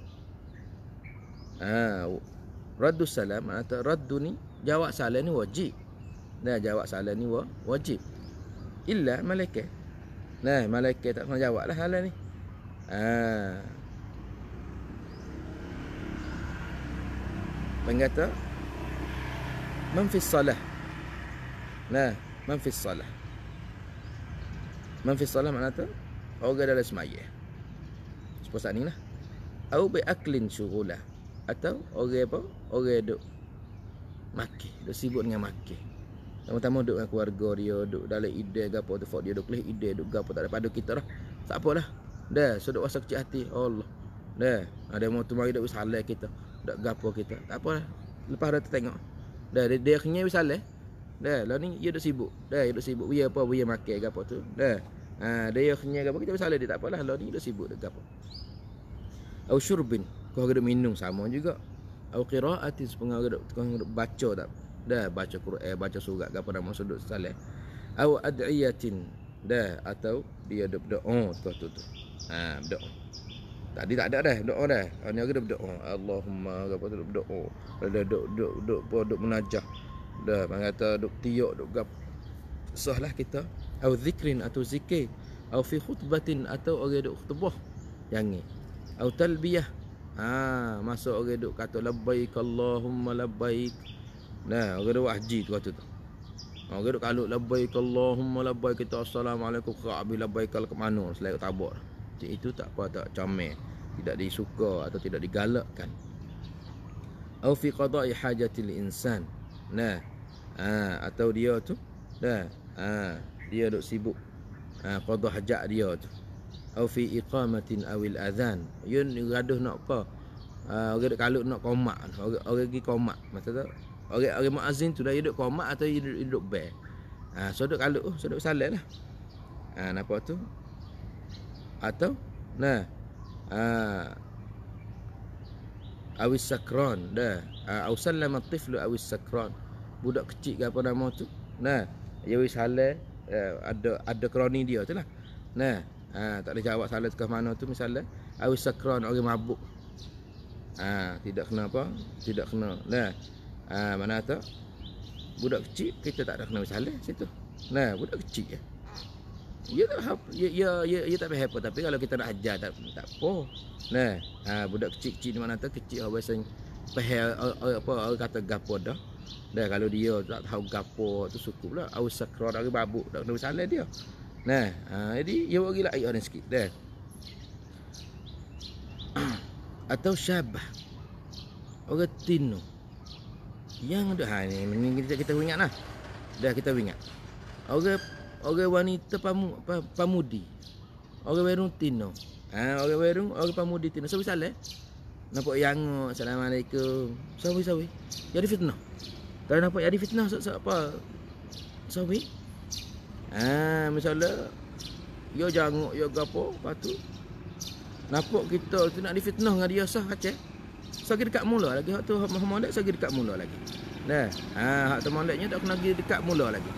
Ha, raddu salam atau raddu ni jawab salam ni wajib. Nah, jawab salam ni wajib. Illa malaikat. Nah, malaikat tak pernah jawab lah salam ni. Ha. Pengata Man fi salah Nah Man fi salah Man fi salah makna tu Orang dalam semaya Seperti ni lah. Au bi aklin syurulah Atau orang apa? Orang duk Maki Duk sibuk dengan maki Tama-tama duk dengan keluarga dia Duk dalam ide gapo tu Fok dia duk kelih ide Duk gapo tak ada pada kita lah. Tak apa lah Dah so, rasa kecil hati Allah. Dah Ada tu mari duk salah kita Duk gapo kita Tak apa lah Lepas dah tengok Dah dia, dia kenyai wis saleh. Dah lah ni dia duk sibuk. Dah dia duk sibuk. Dia apa dia makan apa tu. Dah. Ha dia kenyai ke apa kita saleh dia tak apalah. Lah ni duk sibuk duk apa. Au syurbin. Kau ada minum sama juga. Au qiraatin sepengah kau baca tak. Dah baca Quran, baca surat apa nama sudut saleh. Au ad'iyatin. Dah atau dia duk doa tu tu tu. Ha doa. Tadi tak ada dah doa dah. Ha ni ada berdoa. Allahumma apa tu berdoa. Ada duk duk duk duk, duk menajah. Dah bang kata duk tiuk duk gap. Sahlah kita au zikrin atau zikir au fi khutbatin atau orang duk khutbah. Jangan. Au talbiyah. Ha masuk orang duk kata labbaik Allahumma labbaik. Nah, orang duk haji tu kata tu. Orang duk kalut labbaik Allahumma labbaik kita assalamualaikum khabi labbaik ke mana selain tabur itu tak apa tak comel tidak disuka atau tidak digalakkan. Au fi qada'i hajatil insan. Nah ha, atau dia tu dah ha, dia duk sibuk ha, qada hajat dia tu. Au fi iqamatin awil adhan. Yun gaduh nak apa? Ha, orang duk kalut nak komak. Orang orang pergi komak maksud tu? Orang orang muazzin tu dah hidup komak atau hidup hidup be ha, so duk kalut oh so duk salat lah. Ha, nampak tu atau? Nah. Uh, awis sakran dah. Uh, au sallama tiflu awis sakran budak kecil ke apa nama tu? Nah. Ya wis halal. Uh, ada ada kroni dia tu lah. Nah. Uh, tak boleh jawab salah ke mana tu misalnya. Awis sakran orang mabuk. Uh, tidak kena apa? Tidak kena. Nah. Uh, mana tu? Budak kecil kita tak ada kena salah situ. Nah budak kecil ya Ya tak apa. Ya ya ya, tak apa tapi kalau kita nak ajar tak tak apa. Nah, ha, budak kecil-kecil di mana tu kecil apa sen pahal apa orang kata gapo dah. Dah kalau dia tak tahu gapo tu suku pula au sakrar dari babu tak kena salah dia. Nah, ha, jadi ya bagi lah ayat sikit dah. Atau syabah. Orang tino. Yang dah ha, ni kita kita ingat lah. Dah kita ingat. Orang orang wanita pamu, pamudi. Orang werung tino. Ha, orang werung, orang pamudi tino. Sawi salah. Nampak yang Assalamualaikum. Sawi sawi. Jadi fitnah. Kalau nampak jadi fitnah apa? Sawi. Ha, misalnya yo janguk yo gapo patu. Nampak kita tu nak difitnah dengan dia sah aceh. Sagi dekat mula lagi hak tu Muhammad sagi dekat mula lagi. Nah, ha hak tu moleknya tak kena pergi dekat mula lagi.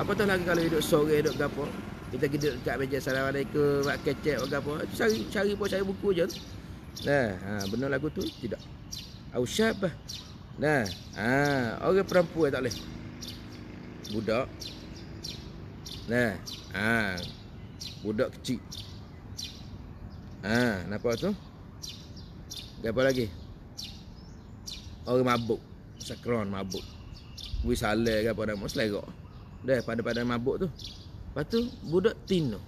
Apatah lagi kalau hidup sore hidup gapo. Kita duduk dekat meja assalamualaikum, buat kecek buat gapo. Cari cari pun cari buku je. Nah, ha benar lagu tu tidak. Au syabah. Nah, ha orang perempuan tak boleh. Budak. Nah, ha budak kecil. Ha, nampak tu? Apa lagi? Orang mabuk. Sakron mabuk. Wisale ke apa nama selera. Dah pada pada mabuk tu. Lepas tu budak tino.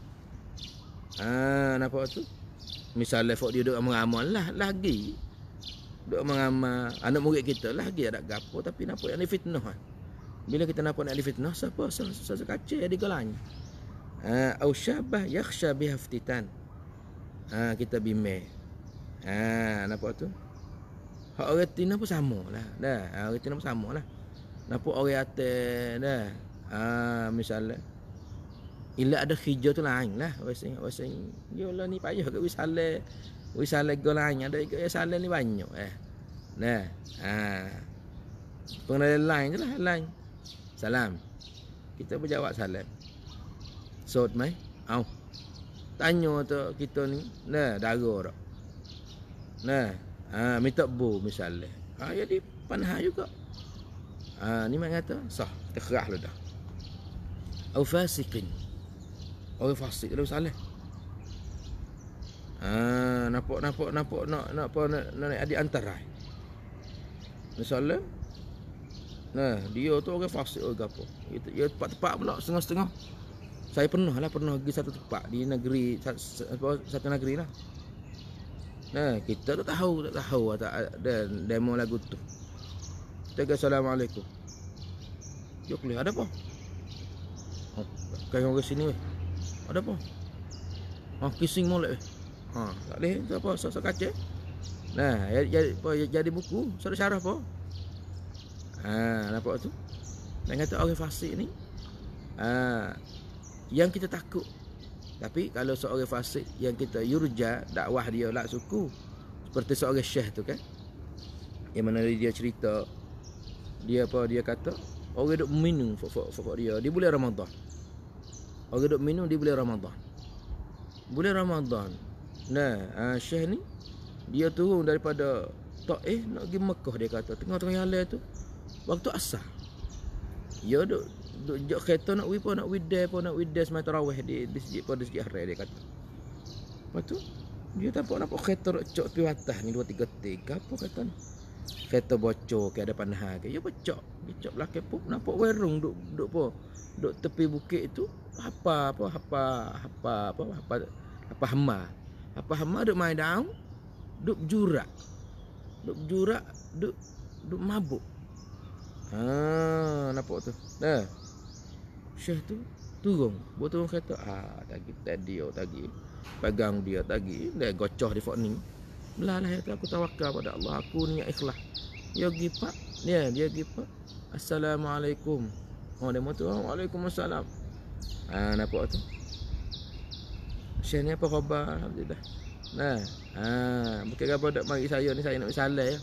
Ha nampak tu? Misalnya fok dia duk mengamal lah lagi. Duk mengamal anak murid kita lagi ada gapo tapi nampak yang fitnah. Kan? Bila kita nampak nak fitnah siapa siapa kaca di golanya. Ha au syabah yakhsha biha ftitan. Ha kita bime. Ha nampak tu? Hak orang tino pun sama lah. Dah, orang tino pun sama lah. Nampak orang atas dah. Ah, misalnya ila ada hijau tu lain lah wesing wesing yo lah ni payah ke wisale wisale go lain ada ke wisale ni banyak eh nah ah pengenalan lain je lah lain salam kita berjawab salam sot mai au tanya tu kita ni nah dago dak nah Ha, minta bu misalnya. Ha, jadi panah juga. Ha, ni mak kata sah. Terkerah lu dah. Au fasiqin. Orang fasik lu salah. Ha, nampak nampak nampak nak nak apa nak, nak, nak adik antara. Misalnya Nah, dia tu orang fasik orang apa. Itu ya tempat-tempat pula setengah-setengah. Saya pernah lah pernah pergi satu tempat di negeri satu, satu negeri lah. Nah, kita tu tahu tak tahu tak dan demo lagu tu. Kata assalamualaikum. Yo kuliah ada apa? Kayak orang sini weh. Ada apa? Oh, kissing molek weh. Ha, tak boleh tu apa sok kaca. Nah, jadi apa jadi buku, sudah syarah apa? Ha, nampak tu? Dan kata orang fasik ni. Ha, yang kita takut tapi kalau seorang fasik yang kita yurja dakwah dia lah suku seperti seorang syekh tu kan yang mana dia cerita dia apa dia kata orang duk minum fok fok dia di bulan Ramadan orang duk minum di bulan Ramadan bulan Ramadan nah uh, syekh ni dia turun daripada Taif nak pergi Mekah dia kata tengah-tengah jalan tu waktu asar dia duk duk jok kereta nak wi pun nak wi there pun nak wi there semai tarawih di di sejid pada sejid hari dia kata. Lepas tu dia tampak nampak kereta cok pi atas ni dua tiga tiga apa kata ni. Kereta bocor ke ada panah ke. Ya. Dia cok belakang pun nampak werung duk duk apa. Duk tepi bukit itu apa apa apa apa apa apa apa hama. Apa hama duk main daun. Duk jurak. Duk jurak duk duk mabuk. Ha, nampak tu. Dah. Syekh tu turun. Buat turun kereta. Ah, tadi tadi oh tadi. Pegang dia tadi. Dia gocoh di fok ni. Belah lah aku tawakal pada Allah. Aku niat ikhlas. Dia pergi pak. Dia, dia pergi pak. Assalamualaikum. Oh, dia mau tu. Waalaikumsalam. Ah, nampak tu. Syekh ni apa khabar? Alhamdulillah. Nah, ah, bukan apa dak mari saya ni saya nak salah ya.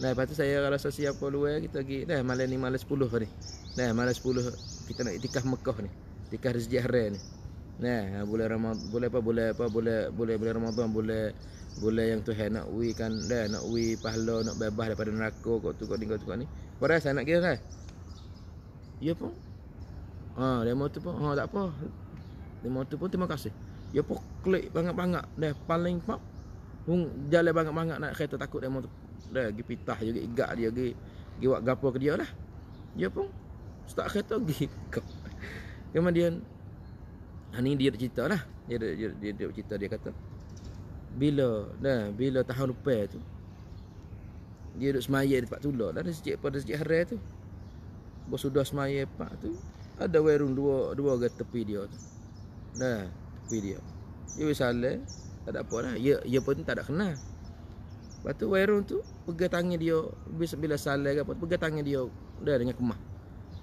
Nah, lepas tu saya kalau siap apa luar kita pergi. Dah malam ni malam 10 ni. Nah, malam 10 kita nak itikaf Mekah ni. Itikaf rezeki hari ni. Nah, bulan Ramadan, boleh apa boleh apa boleh bulan Ramadan boleh boleh yang Tuhan nak wi kan dah nak wi pahala nak bebas daripada neraka kau tu kau tinggal tu kau ni. Pada saya nak kira kan. Ya pun. Ha, demo tu pun. Ha, tak apa. Demo tu pun terima kasih. Ya pun klik banget-banget dah paling pop. Hung jalan banget-banget nak kereta takut demo tu dah pergi pitah juga igak dia pergi pergi buat gapo ke dia lah dia pun start kereta pergi kemudian ha, ni dia cerita lah dia, dia, dia, dia cerita dia kata bila dah bila tahun depan tu dia duduk semaya di tempat tulah dah sejak pada sejak hari tu bos sudah semaya pak tu ada werung dua dua ke tepi dia tu. Dah tepi dia. Dia misalnya tak ada apa lah. Ya, ya pun tak ada kenal Lepas tu Wairun tu pegang tangan dia bila bila salah ke apa pegang tangan dia dah dengan kemah.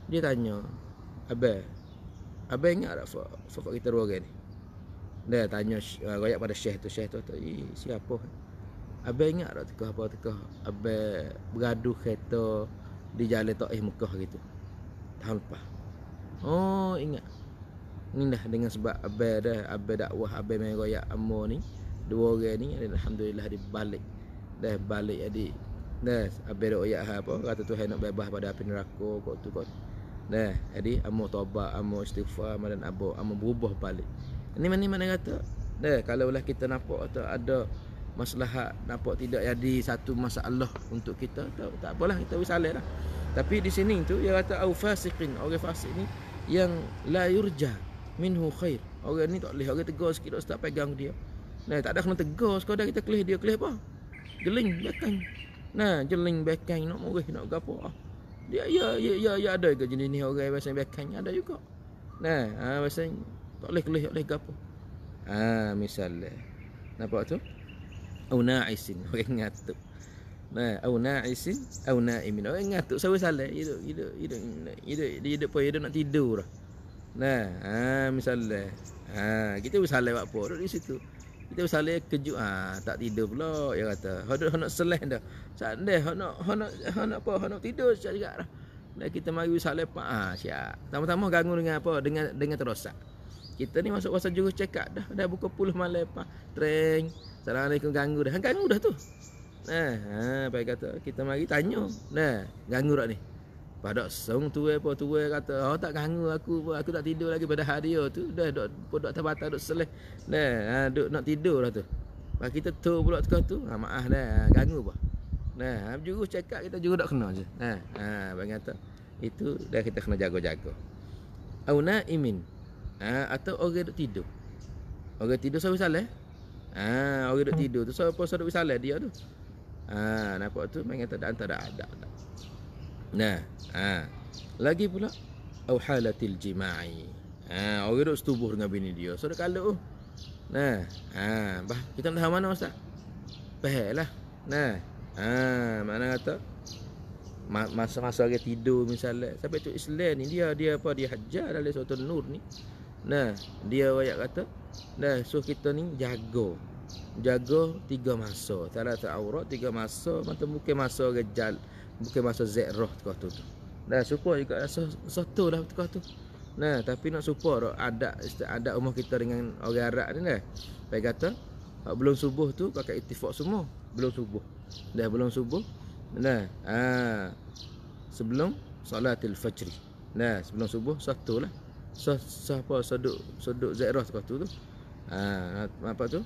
Dia tanya, "Abang, abang ingat tak fak fak kita dua orang ni?" Dia tanya uh, royak pada syekh tu, syekh tu tu, siapa?" Abang ingat tak tekah apa tekah abang bergaduh kereta di jalan Taif Mekah gitu. Tahun lepas. Oh, ingat. Ni dah dengan sebab abang dah abang dakwah abang main royak amo ni. Dua orang ni alhamdulillah dibalik dah balik adik dah dak oyak ha apa kata Tuhan nak bebas pada api neraka kok tu kok dah jadi amo taubat amo istighfar dan abo amo berubah balik ini mana mana kata dah kalau lah kita nampak atau ada masalah nampak tidak jadi satu masalah untuk kita tak, tak apalah kita bersalah lah tapi di sini tu dia kata au fasiqin orang fasik ni yang la yurja minhu khair orang ni tak boleh orang tegur sikit tak pegang dia Nah, tak ada kena tegur sekadar kita kelih dia kelih apa? Geling belakang. Nah, jeling belakang nak murih nak gapo ah. Dia ya ya ya ya ada ke jenis ni orang bahasa belakang ada juga. Nah, ha bahasa tak boleh kelih oleh gapo. Ha misalnya. Nampak tu? Au na'isin orang ngatuk. Nah, au na'isin au na'imin. Orang ngatuk sawi salah. Hidup hidup hidup hidup dia hidup apa nak tidur. Nah, ha misalnya. Ha kita bersalah buat apa? Duduk di situ. Kita bersalih kejut ha, tak tidur pula dia kata. Hok nak hok seleh dah. Hok nak hok nak apa nak tidur siap juga dah. Dan kita mari bersalih pak ha, siap. Tama-tama ganggu dengan apa dengan dengan terosak. Kita ni masuk masa jurus cekak dah. Dah buka puluh malam pak. Treng. Assalamualaikum ganggu dah. Ganggu dah tu. Nah, ha, baik kata kita mari tanya. Nah, ganggu tak ni? Pada song tu apa tu kata, "Oh tak ganggu aku pun. Aku tak tidur lagi pada hari tu. Dah dok dok tabata dok seleh. Nah, ha, dok nak tidur lah tu. Pak kita tu pula tukar tu. Ha, maaf dah, ganggu apa? Nah, ha, jurus cakap kita juga tak kena je. Nah, ha, bang kata itu dah kita kena jaga-jaga. Au naimin. Ha, atau orang duk tidur. Orang tidur sawi salah. Ha, orang duk tidur tu siapa so duk salah dia tu. Ha, nampak tu kata tak ada ada. Nah, ha. Lagi pula au halatil jima'i. Ha, orang duk setubuh dengan bini dia. So dah kalau Nah, ha, bah, kita nak tahu mana ustaz? Baiklah. Nah, ha, mana kata? Masa-masa dia tidur misalnya. Sampai tu Islam ni dia dia apa dia hajar dalam suatu nur ni. Nah, dia ayat kata, nah, so kita ni jaga. Jaga tiga masa. Salah satu aurat tiga masa, mata bukan masa rejal, bukan masa zairah tu tu. Nah, supaya juga satu lah tu tu. Nah, tapi nak support ada ada rumah kita dengan orang Arab ni dah. Baik kata belum subuh tu pakai ittifaq semua. Belum subuh. Dah belum subuh. Nah, ah sebelum salatil fajr. Nah, sebelum subuh satu lah. So, siapa seduk seduk zairah tu tu. Ah, apa tu?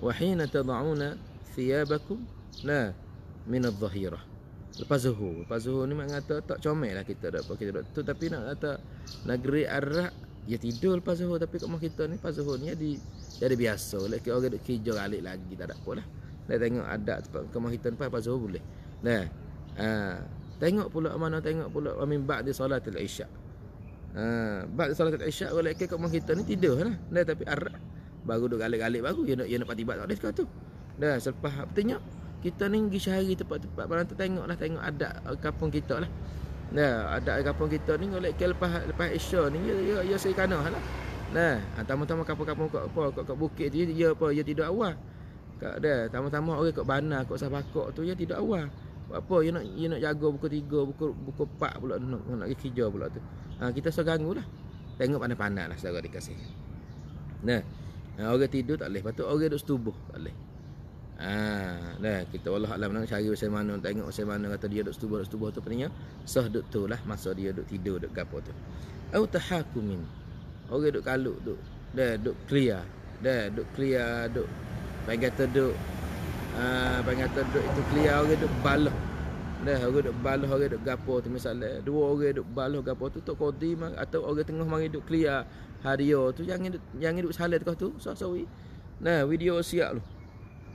Wa hina tad'una thiyabakum nah min adh-dhahirah. Lepas zuhur Lepas zuhur ni mengata tak comel lah kita dapat kita dapat tu Tapi nak kata Negeri Arab Ya tidur lepas zuhur Tapi kat kita ni Lepas zuhur ni jadi Jadi biasa Lagi orang duk kijau alik lagi Tak ada apa lah Dah tengok adat Ke kita ni Lepas zuhur boleh Nah ha. Tengok pula mana Tengok pula Amin ba'di salatul isyak ha. Ba'di salatul isyak Kalau kat kita ni tidur lah Dah tapi Arab Baru duk alik-alik baru Ya nak, ya nak patibat tak boleh tu Dah selepas Tengok kita ni pergi sehari tempat-tempat barang tu tengok lah tengok adat kampung kita lah nah adat kampung kita ni ke lepas lepas Asia ni ya ya ya saya kana lah nah ha, tamu-tamu kampung-kampung kat apa kat, kat bukit tu ya apa ya tidak awal kat dah tamu-tamu orang kat bana kat sabakok tu ya tidak awal apa ya nak ya nak jaga buku tiga buku buku empat pula nak nak kerja pula tu. Ha, kita so ganggu lah. Tengok pandai-pandai lah saudara dikasih. Nah ha, orang tidur tak boleh. Patut orang duduk setubuh tak boleh. Ha, dah kita Allah Alam nak cari macam mana tengok macam mana kata dia duk setubuh duk setubuh tu pentingnya sah duk tu lah masa dia duk tidur duk gapo tu. Au tahakumin. Orang duk kaluk duk dah duk clear. Dah duk clear duk bagi kata duk ah bagi kata duk itu clear orang duk balah. Dah orang duk balah orang duk gapo tu misalnya dua orang duk balah gapo tu tok kodi atau orang tengah mari duk clear hadio tu jangan duk jangan duk salah tu so sawi. Nah video siap lu.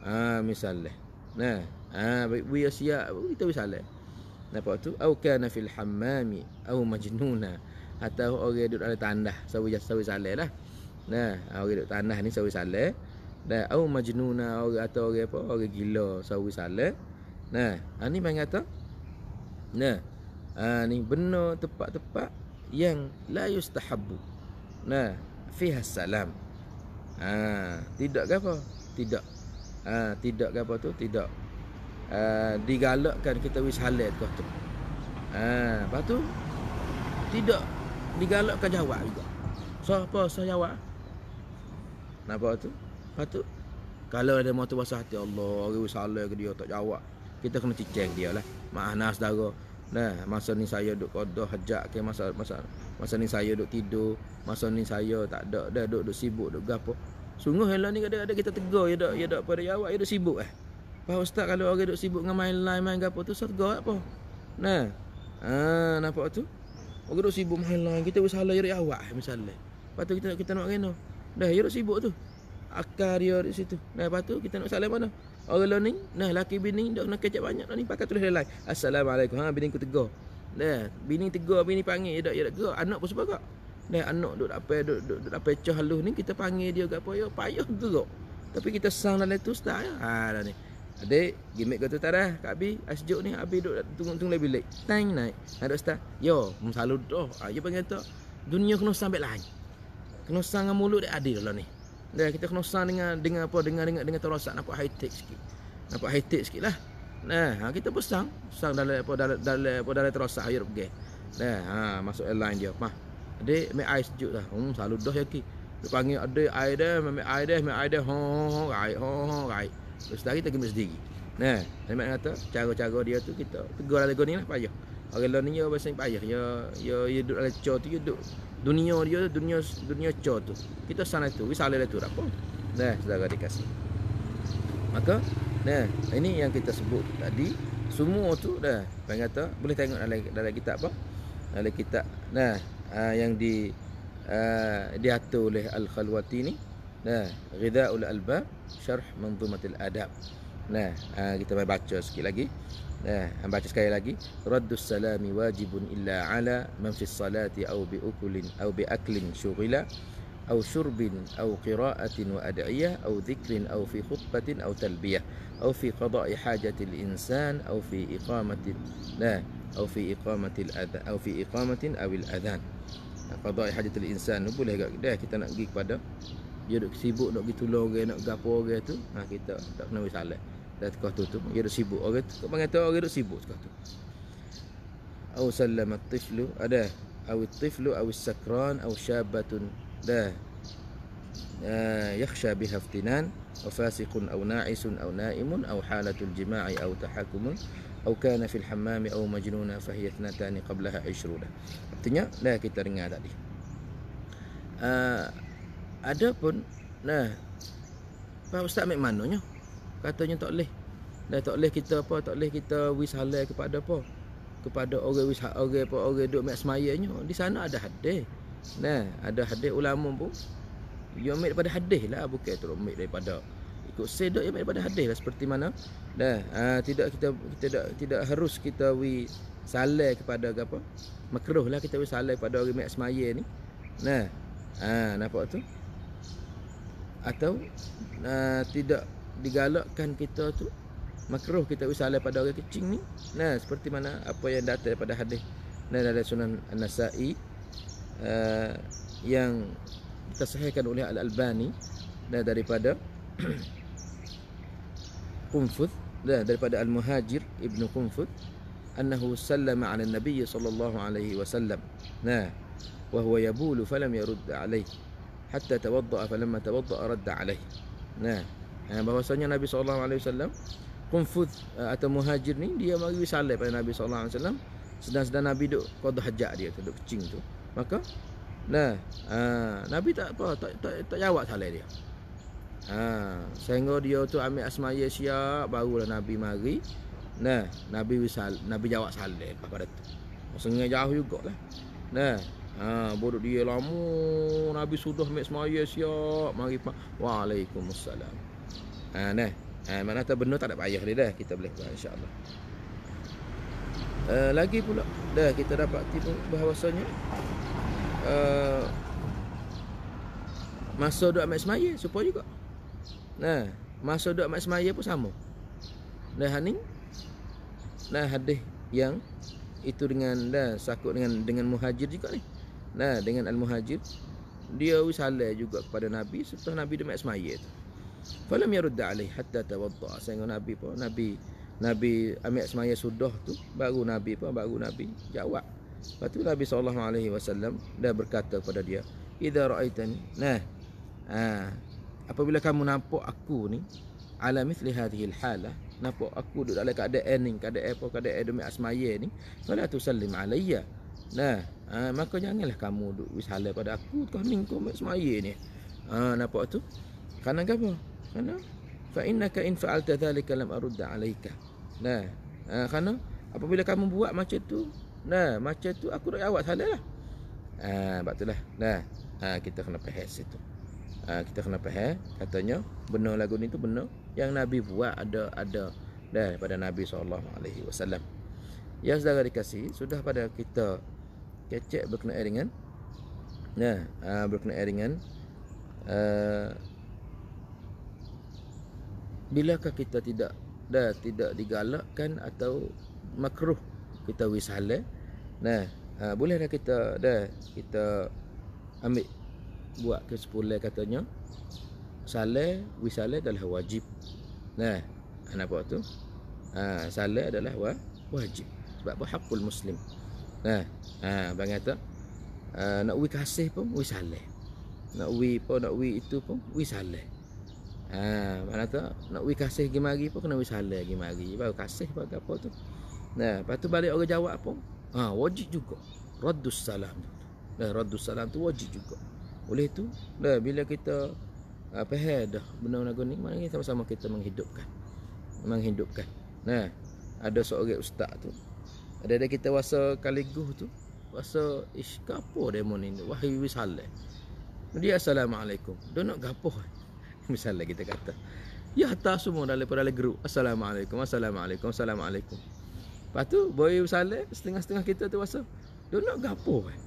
Ha misalnya. Nah, ha we siap kita misalnya. Nampak tu au kana fil hammami au majnuna atau orang duduk dalam tandah sawi sawi saleh lah. Nah, orang duduk tandah ni sawi saleh. Dan au majnuna orang atau orang apa orang gila sawi saleh. Nah, ha, ni bang kata. Nah, ha, ni benar tepat-tepat yang la yustahabbu. Nah, fiha salam. Ha, tidak ke apa? Tidak ha, tidak ke apa tu tidak ha, digalakkan kita wis halal tu ha, lepas tu tidak digalakkan jawab juga siapa so, saya jawab Nampak tu? Lepas tu Kalau ada motor basah hati Allah Orang salah ke dia tak jawab Kita kena ciceng dia lah Maaf saudara Nah, masa ni saya duk kodoh hajak ke masa masa masa ni saya duk tidur, masa ni saya tak ada dah duk duk sibuk duk gapo. Sungguh yang ni ada ada kita tegur ya dak ya dak pada jawab ya dak sibuk eh. Pak ustaz kalau orang duk sibuk dengan main line main gapo tu sat apa? Nah. Ha nampak tu? Orang duk sibuk main line kita wis salah ya dak jawab misalnya. Lepas tu kita kita nak kena. Dah ya dak sibuk tu. Akar dia di situ. Nah, lepas tu kita nak salam mana? Orang lain nah laki bini dak nak kecap banyak ni pakai tulis line. Assalamualaikum. Ha bini ku tegur. Dah, bini tegur bini panggil ya dak ya dak tegur. Anak pun sebab. Dan anak duk apa duk duk duk apa cah halus ni kita panggil dia gapo ya payah tu Tapi kita sang dalam tu start ya. Ha dah ni. Adik, gimmick kau tu tak dah. Kak Abi, asjuk ni Abi duk tunggu-tunggu lebih bilik. Tang naik. Ada start. Yo, um selalu tu. Ha, dia panggil tu. Dunia kena sampai lain. Kena sang dengan mulut dia adil lah ni. Dah kita kena sang dengan dengan apa dengan dengan dengan terosak nampak high tech sikit. Nampak high tech sikit lah. Nah, ha, kita pesang, sang dalam apa dalam dalam apa dalam terosak air pergi. Nah, ha, masuk airline dia. Mah, Adik ambil air sejuk dah. Hmm, selalu dah yakin. Dia panggil adik air dah, ambil air dah, ambil air dah. Ho ho rai, ho ho rai. Terus dari kita kena sendiri. Nah, Nabi kata cara-cara dia tu kita tegur lagu ni lah payah. Orang lain ni ya bahasa payah. Ya ya ya duduk dalam cor tu ya duduk dunia dia dunia dunia cor tu. Kita sana tu, wis alih tu apa? Nah, saudara dikasih. Maka nah, ini yang kita sebut tadi semua tu dah Bang kata boleh tengok dalam dalam kitab apa? Dalam kitab nah uh, yang di uh, diatur oleh Al-Khalwati ni. Nah, Ghidha'ul Albab Syarh Manzumatil Adab. Nah, uh, kita mai baca sikit lagi. Nah, baca sekali lagi. Raddus salami wajibun illa ala man fi salati aw bi ukulin aw bi aklin syughila aw syurbin aw qira'atin wa ad'iyah aw dhikrin aw fi khutbatin aw talbiyah aw fi qada'i hajatil insan aw fi iqamatin nah aw fi iqamatil adhan aw fi iqamatin aw al adhan qada'i hajatil insan boleh gak dah kita nak pergi kepada dia duk sibuk nak pergi tolong orang nak gapo orang tu ha kita tak kena salah dah tekah tu tu dia duk sibuk orang tu kau panggil tahu orang duk sibuk tekah tu au sallama at-tiflu ada au at-tiflu au as-sakran au syabatun dah يخشى بها افتنان وفاسق أو ناعس أو نائم أو حالة الجماع أو تحكم أو كان في الحمام أو مجنون فهي اثنتان قبلها عشرون artinya dah kita dengar tadi uh, ada pun nah Pak Ustaz ambil mananya katanya tak boleh. Dah tak boleh kita apa tak boleh kita wis halal kepada apa? Kepada orang wis orang apa orang duk mek semayanya di sana ada hadis. Nah ada hadis ulama pun. Dia ambil daripada hadis lah bukan tu ambil daripada ikut sedok yang daripada hadis lah seperti mana? Dah aa, tidak kita kita tidak tidak harus kita wi saleh kepada apa? Makruh lah kita wi saleh kepada orang mek semaya ni. Nah ha, nampak tu? Atau uh, tidak digalakkan kita tu makruh kita usaha pada orang kecil ni. Nah seperti mana apa yang datang daripada hadis nah dari sunan an-nasa'i uh, yang disahihkan oleh al-albani dan daripada Qunfud dan daripada al-muhajir ibnu Qunfud annahu sallama ala nabiy sallallahu alaihi wasallam. Nah wa huwa yabulu falam yurd alaihi hatta tawadda falamma tawadda radda alaih. Nah, eh, bahwasanya Nabi sallallahu alaihi wasallam Qunfud uh, atau muhajir ni dia mari salat pada Nabi sallallahu alaihi wasallam sedang-sedang Nabi duk qada hajat dia tu duk tu. Maka nah, uh, Nabi tak apa tak tak, tak jawab salat dia. Ha, sehingga dia tu ambil asmaya siap barulah Nabi mari. Nah, Nabi wisal Nabi jawab salat pada tu. Maksudnya jauh jugalah. Nah, Ha, bodoh dia lama Nabi sudah ambil semaya siap Mari pak Waalaikumsalam Ha nah ha, Mana tak benar tak ada payah dia dah Kita boleh buat insyaAllah. Uh, Lagi pula Dah kita dapat tipu bahawasanya uh, Masa duduk ambil semaya Supaya juga. Nah Masa duduk ambil semaya pun sama. Dah ni Nah hadis yang itu dengan dah sakut dengan dengan muhajir juga ni. Nah, dengan al-muhajir dia usalah juga kepada Nabi setelah Nabi demak semaya tu. Falam yarudda alaih hatta tawadda. Sehingga Nabi pun Nabi Nabi ambil semaya sudah tu baru Nabi pun baru Nabi jawab. Lepas tu Nabi sallallahu alaihi wasallam dah berkata kepada dia, "Idza ra'aitani." Nah. Ha, apabila kamu nampak aku ni ala mithli hadhihi al-halah, nampak aku duduk dalam keadaan ni, keadaan apa, keadaan demi asmaya ni, fala tusallim alayya. Nah, ha, maka janganlah kamu duk wis pada aku kau ni kau semaya ni. Ha, nampak tu? Karena apa? Karena fa innaka in fa'alta dhalika lam arudda alayka. Nah, ha, karena apabila kamu buat macam tu, nah, macam tu aku nak jawab salah lah. Ha, betullah. Nah, ha, kita kena faham situ. Ha, kita kena faham katanya benar lagu ni tu benar yang Nabi buat ada ada daripada Nabi sallallahu alaihi wasallam. Yang saudara dikasih sudah pada kita kecek berkenaan dengan nah uh, berkenaan dengan uh, bilakah kita tidak dah tidak digalakkan atau makruh kita wisale nah uh, bolehlah kita dah kita ambil buat kesimpulan katanya sale wisale adalah wajib. Nah apa tu? Uh, sale adalah wajib. Sebab apa? Hakul muslim. Nah Ha, abang kata uh, nak wi kasih pun wi saleh. Nak wi apa nak wi itu pun wi saleh. Ha, mana tu nak wi kasih gi mari pun kena wi salam gi mari. Baru kasih bagai apa tu. Nah, lepas tu balik orang jawab apa? Ha, wajib juga. Raddus salam. Nah, raddus salam tu wajib juga. Oleh tu, dah bila kita apa uh, dah benda lagu ni, maknanya sama-sama kita menghidupkan. Menghidupkan. Nah, ada seorang ustaz tu. Ada ada kita wasa kaliguh tu. Wasa ish kapo demo ni. Wahai wisaleh. Dia assalamualaikum. Dia nak gapo? Misalnya kita kata Ya hantar semua dalam dalam grup. Assalamualaikum Assalamualaikum Assalamualaikum. Lepas tu Boy Saleh Setengah-setengah kita tu rasa Dia nak gapo eh?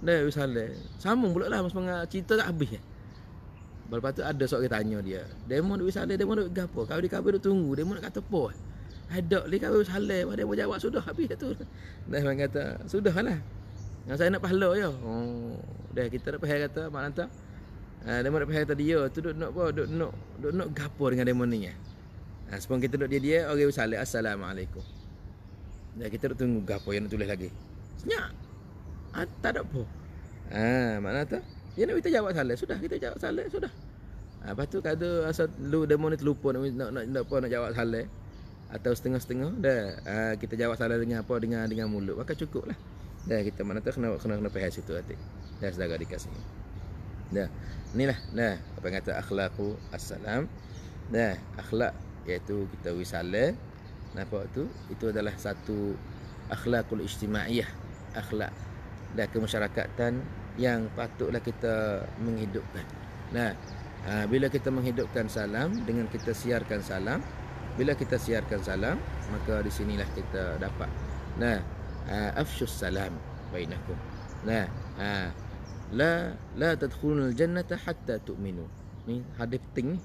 Dia Saleh Sambung pula lah Masa cerita tak habis eh. Lepas tu ada seorang tanya dia Demo nak Saleh Demo nak gapo? Kalau dia kabel tunggu Demo nak kata apa Ada dia kabel Saleh Dia mau jawab sudah habis tu. Dia orang kata Sudah lah. Yang saya nak pahala ya. Oh, dah kita nak pahala kata mak lantak. Demo nak pergi tadi dia tu duk nak apa? Duk nak duk nak gapo dengan demo ni ya. Ha, sebelum kita duk dia dia orang salam assalamualaikum. Dan kita duk tunggu gapo yang nak tulis lagi. Senyap. Ha, tak ada apa. Ha, mana tu? Dia nak kita jawab salah. Sudah kita jawab salah, sudah. Ha, lepas tu kata asal lu demo ni terlupa nak nak nak, nak, apa, nak jawab salah atau setengah-setengah dah ha, kita jawab salah dengan apa dengan dengan mulut maka cukup lah dah kita mana tu kena kena kena pahas itu hati dah sedara dikasih Nah, inilah nah apa yang kata akhlaqu assalam. Nah, akhlak iaitu kita wisale. Napa tu? Itu adalah satu akhlakul ijtimaiyah, akhlak dan kemasyarakatan yang patutlah kita menghidupkan. Nah, ha, bila kita menghidupkan salam dengan kita siarkan salam, bila kita siarkan salam, maka di sinilah kita dapat. Nah, ha, afshus salam bainakum. Nah, ha, la la tadkhulul jannata hatta tu'minu. Ni hadis penting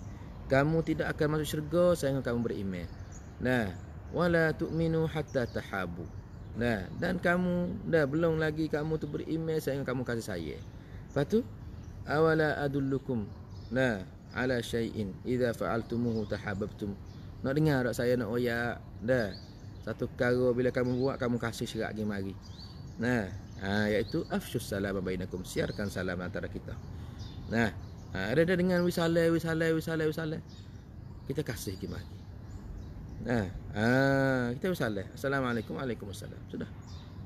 kamu tidak akan masuk syurga sehingga kamu beriman. Nah wala tu'minu hatta tahabu. Nah dan kamu dah belum lagi kamu tu beriman sehingga kamu kasih sayang. Lepas tu awala adullukum? Nah ala syai'in idza fa'altumuhu tahabbtum. Nak dengar tak saya nak oyak? Dah satu perkara bila kamu buat kamu kasih serak lagi mari nah ha, iaitu afsyus salam bainakum siarkan salam antara kita. Nah ha, ada dengan wisale wisale wisale wisale. Kita kasih kita lagi nah ha, kita wisale. Assalamualaikum waalaikumsalam. Sudah.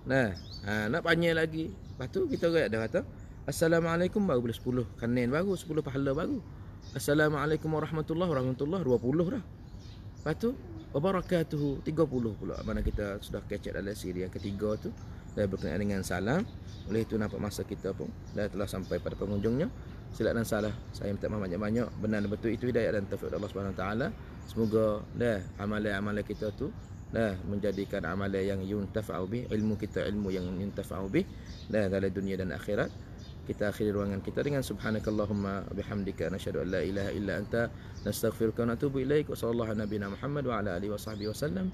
Nah ha, nak panggil lagi. Lepas tu kita orang ada kata assalamualaikum baru boleh 10 kanen baru 10 pahala baru. Assalamualaikum warahmatullahi warahmatullahi 20 dah. Lepas tu wabarakatuh 30 pula. Mana kita sudah kecek dalam siri yang ketiga tu dan berkenaan dengan salam oleh itu nampak masa kita pun dah telah sampai pada penghujungnya silap dan salah saya minta maaf banyak-banyak. Benar dan betul itu hidayah dan taufik Allah Subhanahu taala. Semoga dah amalan-amalan kita tu dah menjadikan amalan yang yuntafa'u bih ilmu kita ilmu yang yuntafa'u bih dah dalam dunia dan akhirat. Kita akhiri ruangan kita dengan subhanakallahumma bihamdika nasyhadu an la ilaha illa anta nastaghfiruka wa natubu ilaik wa sallallahu nabiyana muhammad wa ala alihi wa sahbihi wasallam